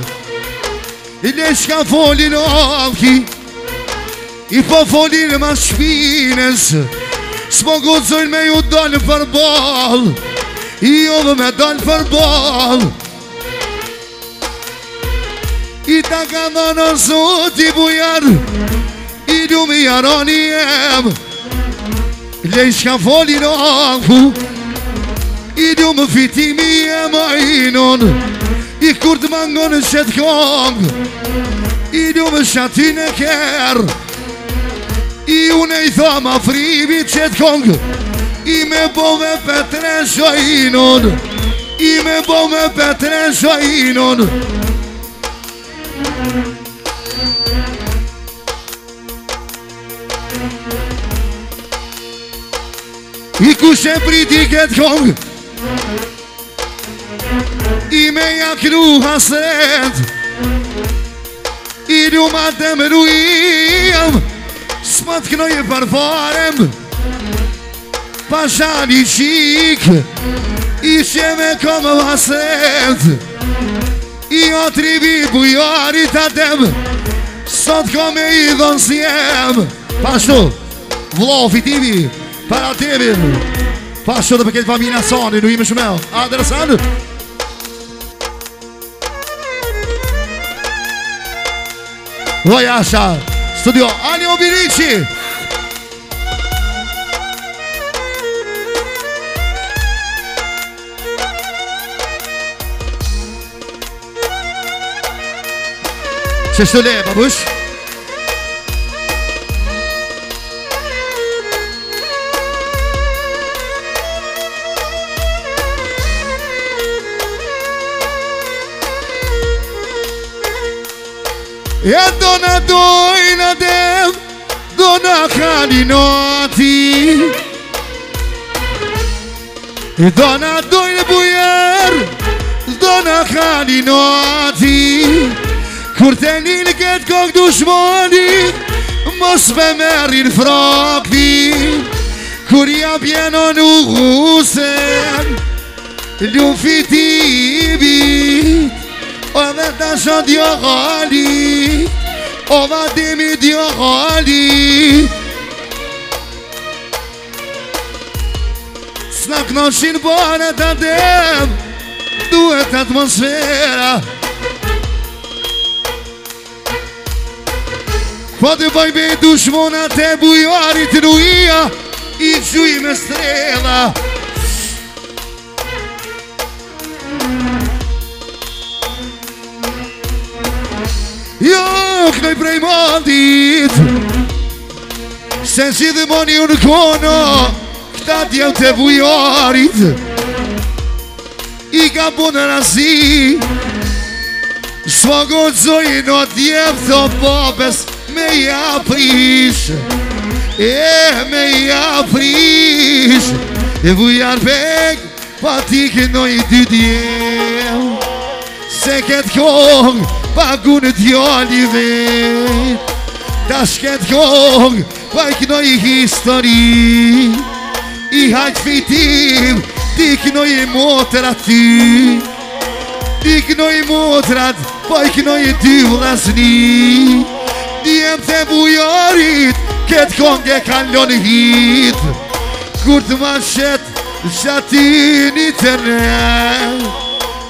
I le shka folin oki I po folin ma shpines Smo guzojnë me ju dollë për bol I ju dhe me dollë për bol I ta ka dhënë zot i bujar I du mi jaron i em Lej shka folin o afu I du më fitimi e më inon I kur të mangon e qëtë kong I du më shatin e ker I une i thama frimi qëtë kong I me bove petre shajinon I me bove petre shajinon I me I kushe priti këtë kong I me jakru hasret I ljuma të mëruim Sma të kënoje përfarem Pashani qik I sheme me komë I otribi tribi bujarit atem Sot kome i dhonsjem Pashtu, vlo fitimi Paradébil. Varsågod och vilket var mina son, du är med som är. Alldeles sant. Voi așa, studio Ali Obirici! Ce știu E do në dojnë dëmë, do në kani në ati E do në dojnë bëjërë, do në kani Kur të njënë këtë këkë dushmoni, mos përmerin frakti Kur ja pjenën u ghusen, ljumë fiti i bitë O dhe të shëndi o jo gali O vadimi dio hali noshin knoshin bërë të dem Duhet atmosfera Po të bëjbe dushmona të bujarit nuhia I gjuj me strela Jo nuk në i prej mandit Se si dhe moni u në kono Këta djel të vujarit I ka punë në nësi Sva gozoj në djevë të popes Me japrish E me japrish E vujar pek Pa ti kënoj dy djevë Se këtë kongë Pagu në djali dhe Ta shket kong Pa po i kënoj histori I haq fitim Ti kënoj i motra Ti kënoj i motrat Pa po i kënoj i dy vlasni Njëm të bujarit Ketë kong e kalon hit Kur të manshet Zatini të rrë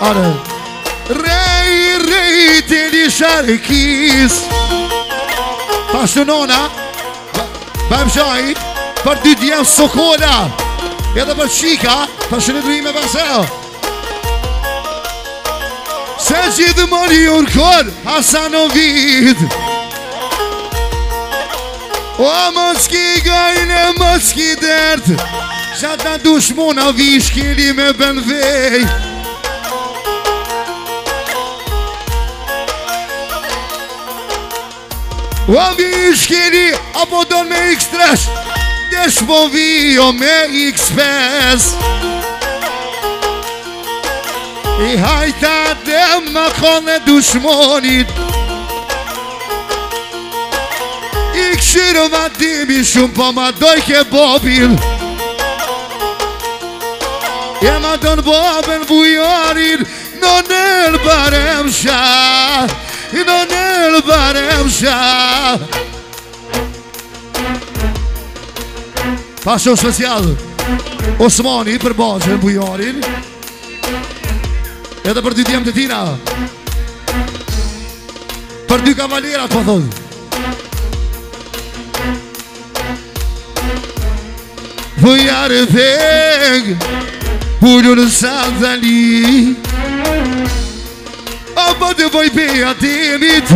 Ane Rej, rej, të një sharkis Pashtu nona bëjmë shaj Për dy djemë sokolla E dhe për qika Për shënë të rime pasel Se gjithë më një urkon Asa në vid O më shki gajnë më shki dërt Qatë në dushmona vishkili me bënvej Ο ισχυρή από τον ο ο Μίξπες Η Χάιτα δεν μαχώνε τους μόνοι Η ξύρωμα τίμησουν το είχε μπόμπιλ Γεμάτον μπόμπεν βουιόριν νονελ παρέμψα I në nërë bërë e më shë Pashën shësial Osmani për bëgjën bujarin Edhe për dy djemë të tina Për dy kavalirat për po thonë Bujarë vëngë Bullu në sandali Bujarë vëngë Fa po të bëj për atimit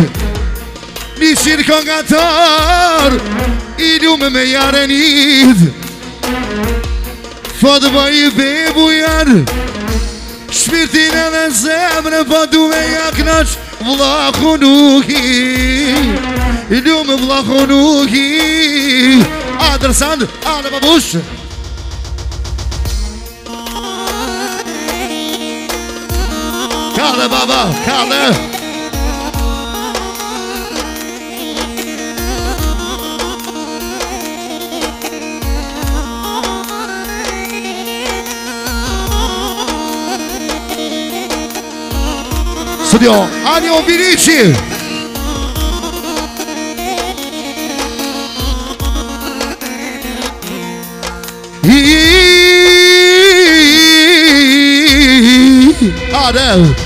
Një shirë këngë atar I lume me jarenit Fa po të bëj për bujar Shpirtin e dhe zemrë po du me jak nash Vlaku nukit I lume vlaku nukit A dërësandë, a në Kale Baba, Kale. studio Anio Vinici Adel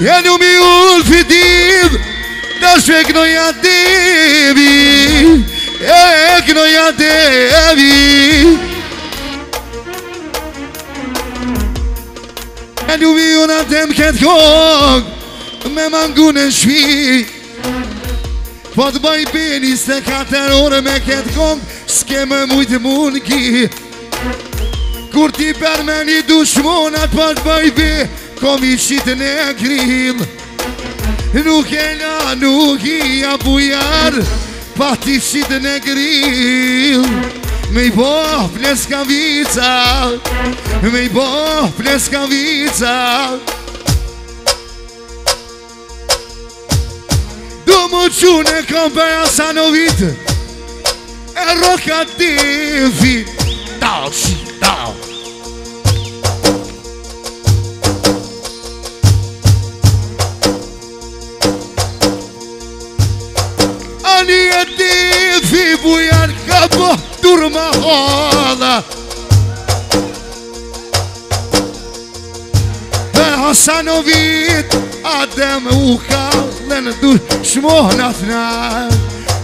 E një mi unë fi divë Në shvek në ja E një mi unë fi divë E një mi unë atëm ketë kongë Me mangune shvi Po të bajbe niste katerorë me ketë kongë Shkeme mujtë mundë ki Kur ti permeni dushmona po të bajbe Kom i shqitë në grill Nuk e la, nuk i a bujar Pa në grill Me i boh, për vica Me i boh, për vica Do më qurën e kom bëja së E roka divit hodha Dhe Hasanovit Adem u ka dhe në du shmoh në të na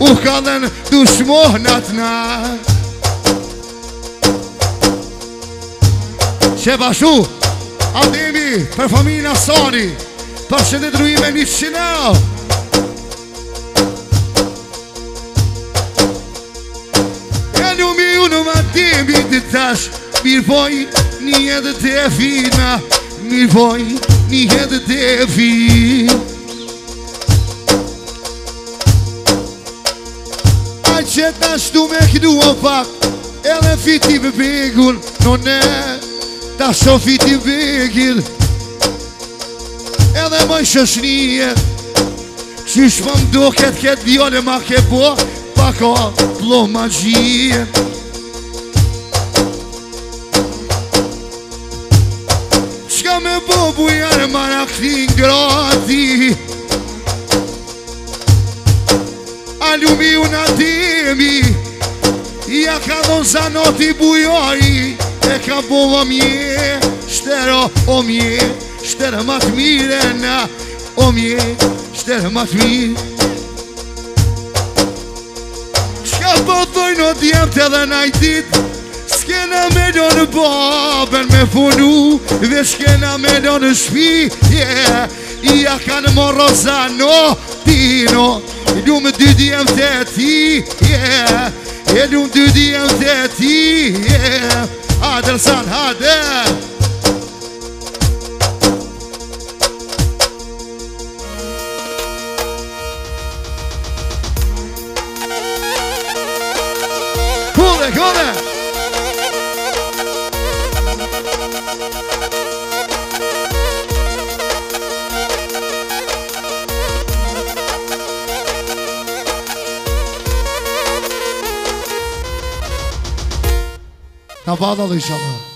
U ka dhe në du shmoh në të na Qe bashu Ademi për fëmina sani Për që të drujime një qinao Këtë tash mirë bojnë, një e dhe te e vidhë Mirë bojnë, një e dhe te e vidhë Ajtë që tash du me këtë du o pak E dhe fiti vë begur, no ne Tash të fiti vë begur E dhe më i shështë një Që do këtë këtë diolë ma këtë bo Pak o plohë magië po bujar marakti ngrati Alumi unë ademi Ja ka do zanoti bujari E ka bova mje Shtero o mje Shtero mire na O mje Shtero ma të mire Shka po të o djemë të dhe shkena me do në babën me funu Dhe shkena me do në shpi yeah. Ia kanë morro zano tino Edu me dy di jem të ti yeah. Edu me dy di jem të ti yeah. Adër san, adër Carnaval da Aleixalá.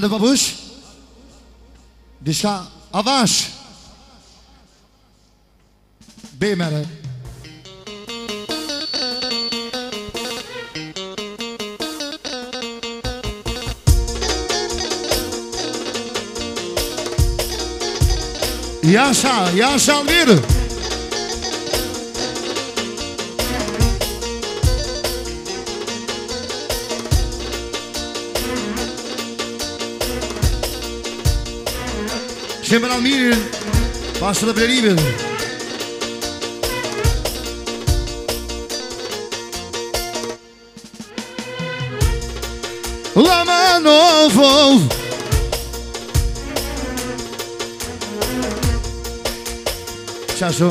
Hadi babuş. Dişa avanç. Beymel'e. Yaşa, yaşa bir. Shemë Almirin Pasë të plerimin La mano fol Qashu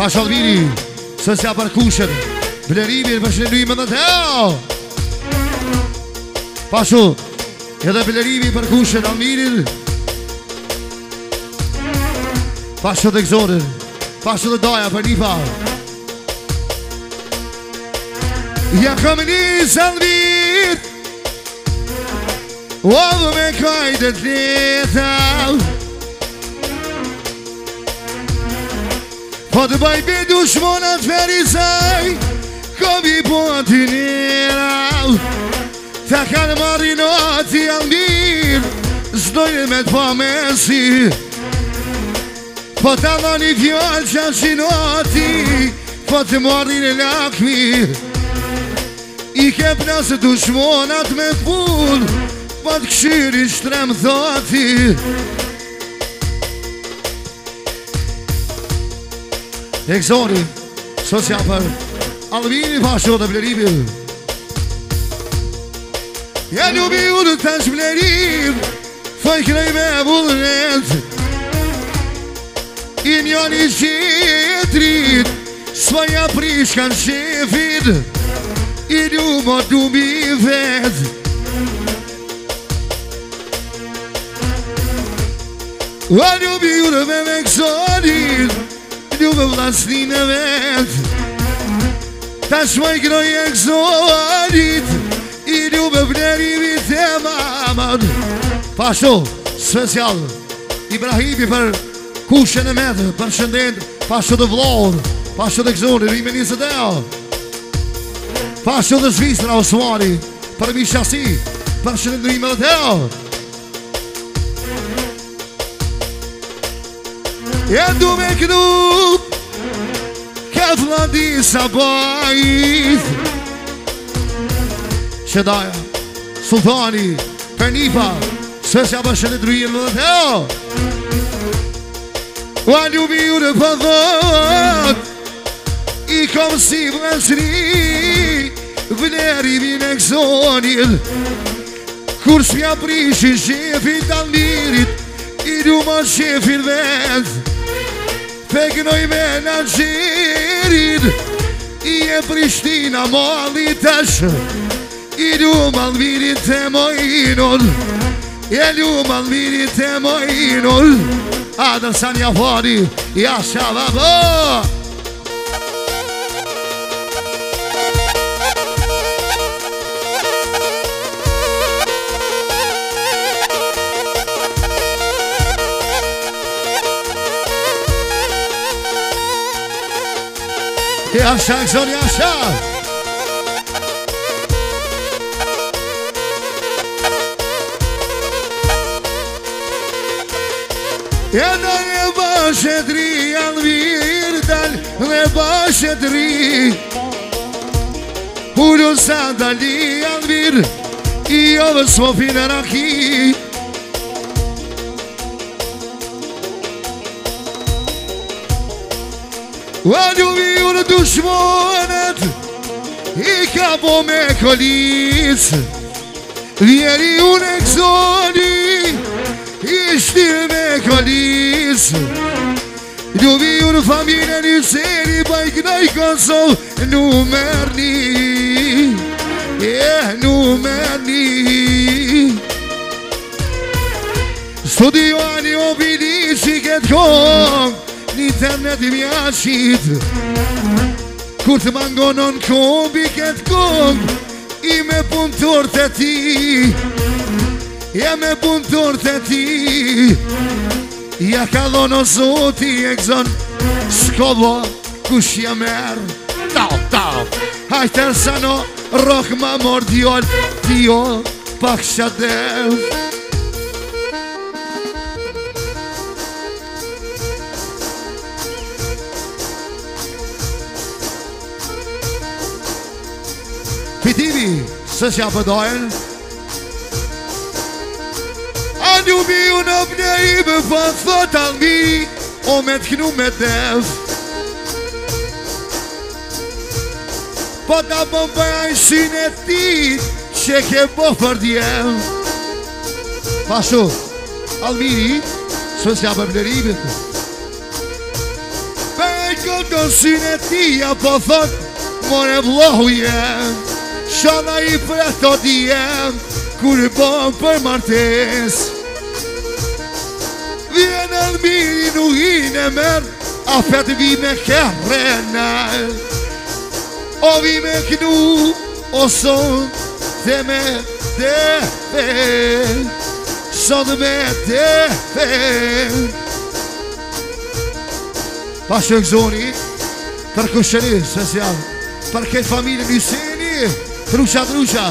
Pashalbiri, sësja përkushën blerimi për shlenujme dhe të Pashu, edhe blerimi për përkushën Amirin Pashu dhe këzorin Pashu dhe doja për një par Ja kom një salbir Odo me kajtë të të të të Po të baj për dushmona të ferisaj Kobi po të njera Ta kanë marino të janë mirë Zdojnë me të pamesi Po të dhe fjallë që janë shinoti Po të marin e lakmi I ke për plasë dushmonat me pun Po të këshirin shtremë thoti Po të këshirin shtremë thoti Exori, sosja për Alvini Pasho dhe Blerimi Ja ljubi u në tash Blerim Fëj krej me vullret I njoni qitrit Svoja prishkan shefit I ljubo du mi vet Ja ljubi u në me me kësonit ju dhe vlasni në vet Ta shmoj kënoj e këso I ju vleri vit e mamat Pashtu, special Ibrahimi për kushën e metë Për shëndet, pashtu dhe vlon Pashtu dhe këzoni, rime njësë dhe Pashtu dhe zvistra o Për mishasi, për shëndet rime dhe dhe E du me kënu Këtë në disa bajt Që daja Sultani Për njëpa Se se apë në dhe o O a ljubi ju në pëdhët I kom si vëzri Vënerimin e këzonit Kur s'pja prishin shefin të alirit I du më shefin vëzë Pek në i i rrit I e priçtina, molitash I ljumal, vidit e moj inor I ljumal, vidit e moj A dërsa një hori, ja shababoh Ti ha shak E da e bashe tri janë virdal Dhe bashe tri Pullu sa dali janë vir I ovë s'po finë rakit A ljubi unë dushmonët I ka po me këllis Vjeri unë e këzoni I me këllis Ljubi unë familën i sëri Pa i knajkën Nu Numërni Numërni S'tu divani o piliq i ketë kongë internet i mjaqit kur të mangënon këmik e të këm i me punë torët ti i me punë torët ti i akadon o zoti e këzon s'kolla kushja merë ta ta ajten sanë o rohë ma mordi alë t'i o pak shatev se për dojën Anë një mi unë për një ibe Për në sëtë O me të kënum me të dhevë Po të apën bëjaj Sënë e ti Që që ke po për dje Pasu Alë miri Sësja për në Për një këtë Sënë e ti A po fëtë Mëre blohë i Shana i për e të djenë Kërë bëmë për martes Vjenë në mirë në hinë e mërë A fetë vi me kërë e O vi me kënu O sonë Dhe me dhe dhe Sonë me dhe dhe Pa shëngë zoni Për kështë një sësialë Për këtë familë një sëni Përruqa, përruqa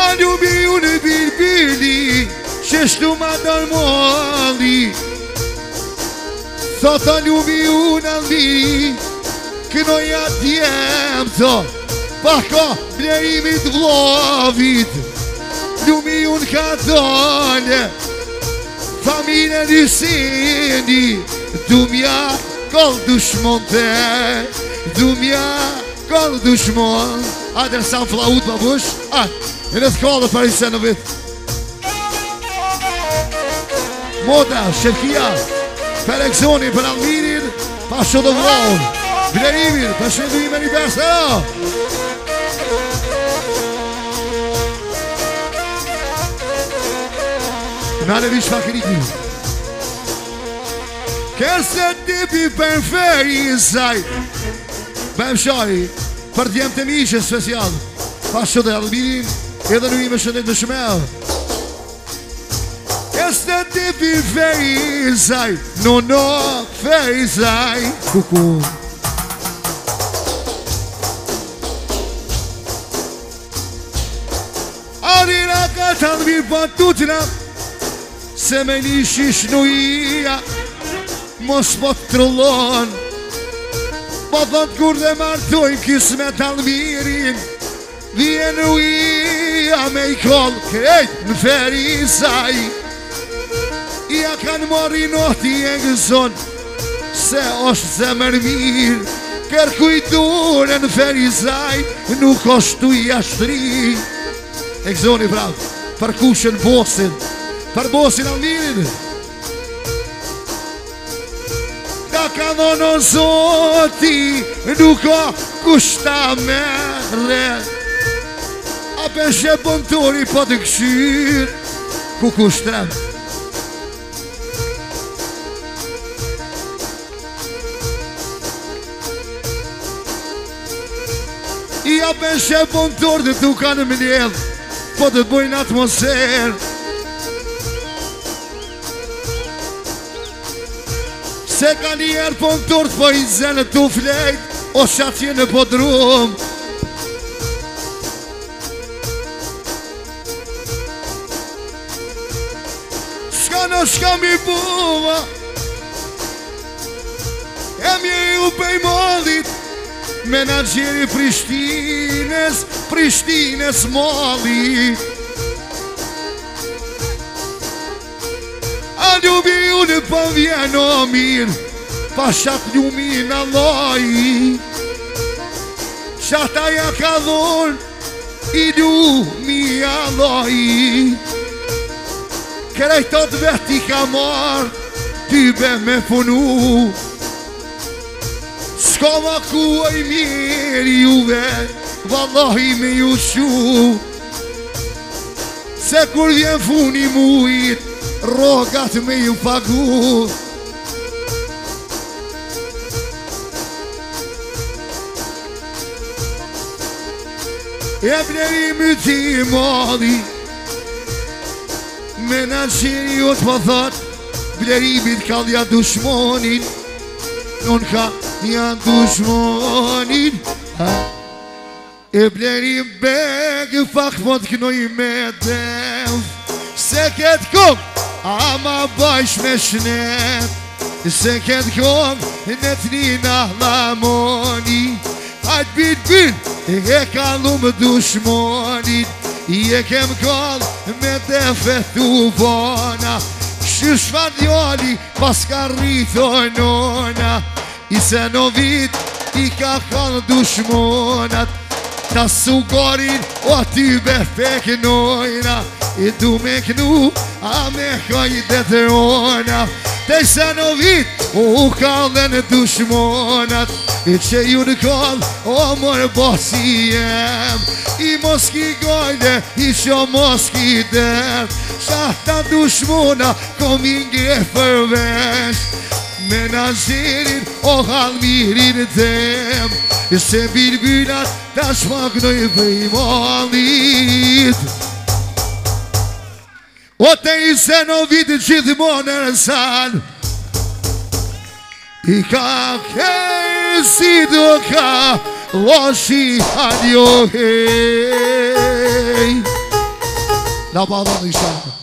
A ljumë i unë birë përri Sheshtu ma tërmojli Sot a ljumë i unë andi Kënoja të jemë të Pako blerimit vlovit Ljumë i unë ka të lë Famine në sëni Të mja këllë të Dumja, kodë dushmoa A të nësa flaut për bësh A, e në kodë për i senë vit Mota, shërkia Për ekzoni për Almirin Për shodë vërën Bërërimin, për shodë i meni për së Në në në vish për këri këri Kësë të tipi për në ferë Bëjmë më shahi Për të jemë të mi ishe special Pa shëtë albinin Edhe në ime shëtë e të shme Este të bi fejzaj Në në fejzaj Kuku Arina ka po të albi patutina Se me një shish në ija Mos po të trullon Po thot kur dhe martoj kis me talë Vien u i a me i kol kejt në feri saj I a kanë mori në ti e gëzon Se është se mërmir Kërkujtur e në feri saj Nuk tu i ashtri E gëzoni pra Për kushën bosin Për bosin alë Për bosin ka dhono zoti Nuk o kushta mele A peshe bëntori po të këshir Ku kushtra I a peshe bëntori të tukane më njëllë Po të bëjnë atmosferë Se ka njerë herë po në turë Po i zene të flejt O shë në bodrum Shka në shka mi buva E mje i u pej modit Menagjeri Prishtines Prishtines modit Po në ljumë unë për vjenë o mirë Pa shatë ljumë i në dhoj Shatë aja ka dhur I ljumë i në dhoj Kër e këtë vetë i kamar T'y bë me funu Shko më kuaj mirë i uve Va me ju shu Se kur vjenë funi mujt rogat me ju fagut E bleri më ti më dhi Me në qëri ju të po thot Bleri bitë kallja dushmonin Nën ka një dushmonin E bleri më begë Fakë vëtë kënoj me po dhevë Se ketë kuk A ma bajsh me shnet Se këtë këmë Në të një në hlamoni A bitë bitë E ka lumë dushmonit I e kem kallë Me të fetu vona Shish fadjoli Pas ka rritoj nona I se në vit I ka kallë dushmonat Ta su gorin O ty be feknojna I du me knu A me kaj dhe të ona Te sa në vit U kallë dhe në dushmonat I që ju në kallë O mërë bësi jem I moski gojde I që moski dërë Shahta dushmona Komi nge fërvesh menazherin O halmirin e tem E se birbynat Da shmagnoj vej malit O te i se në vitë Gjithë më në rësan I ka kej Si do ka Loshi Adjo hej Na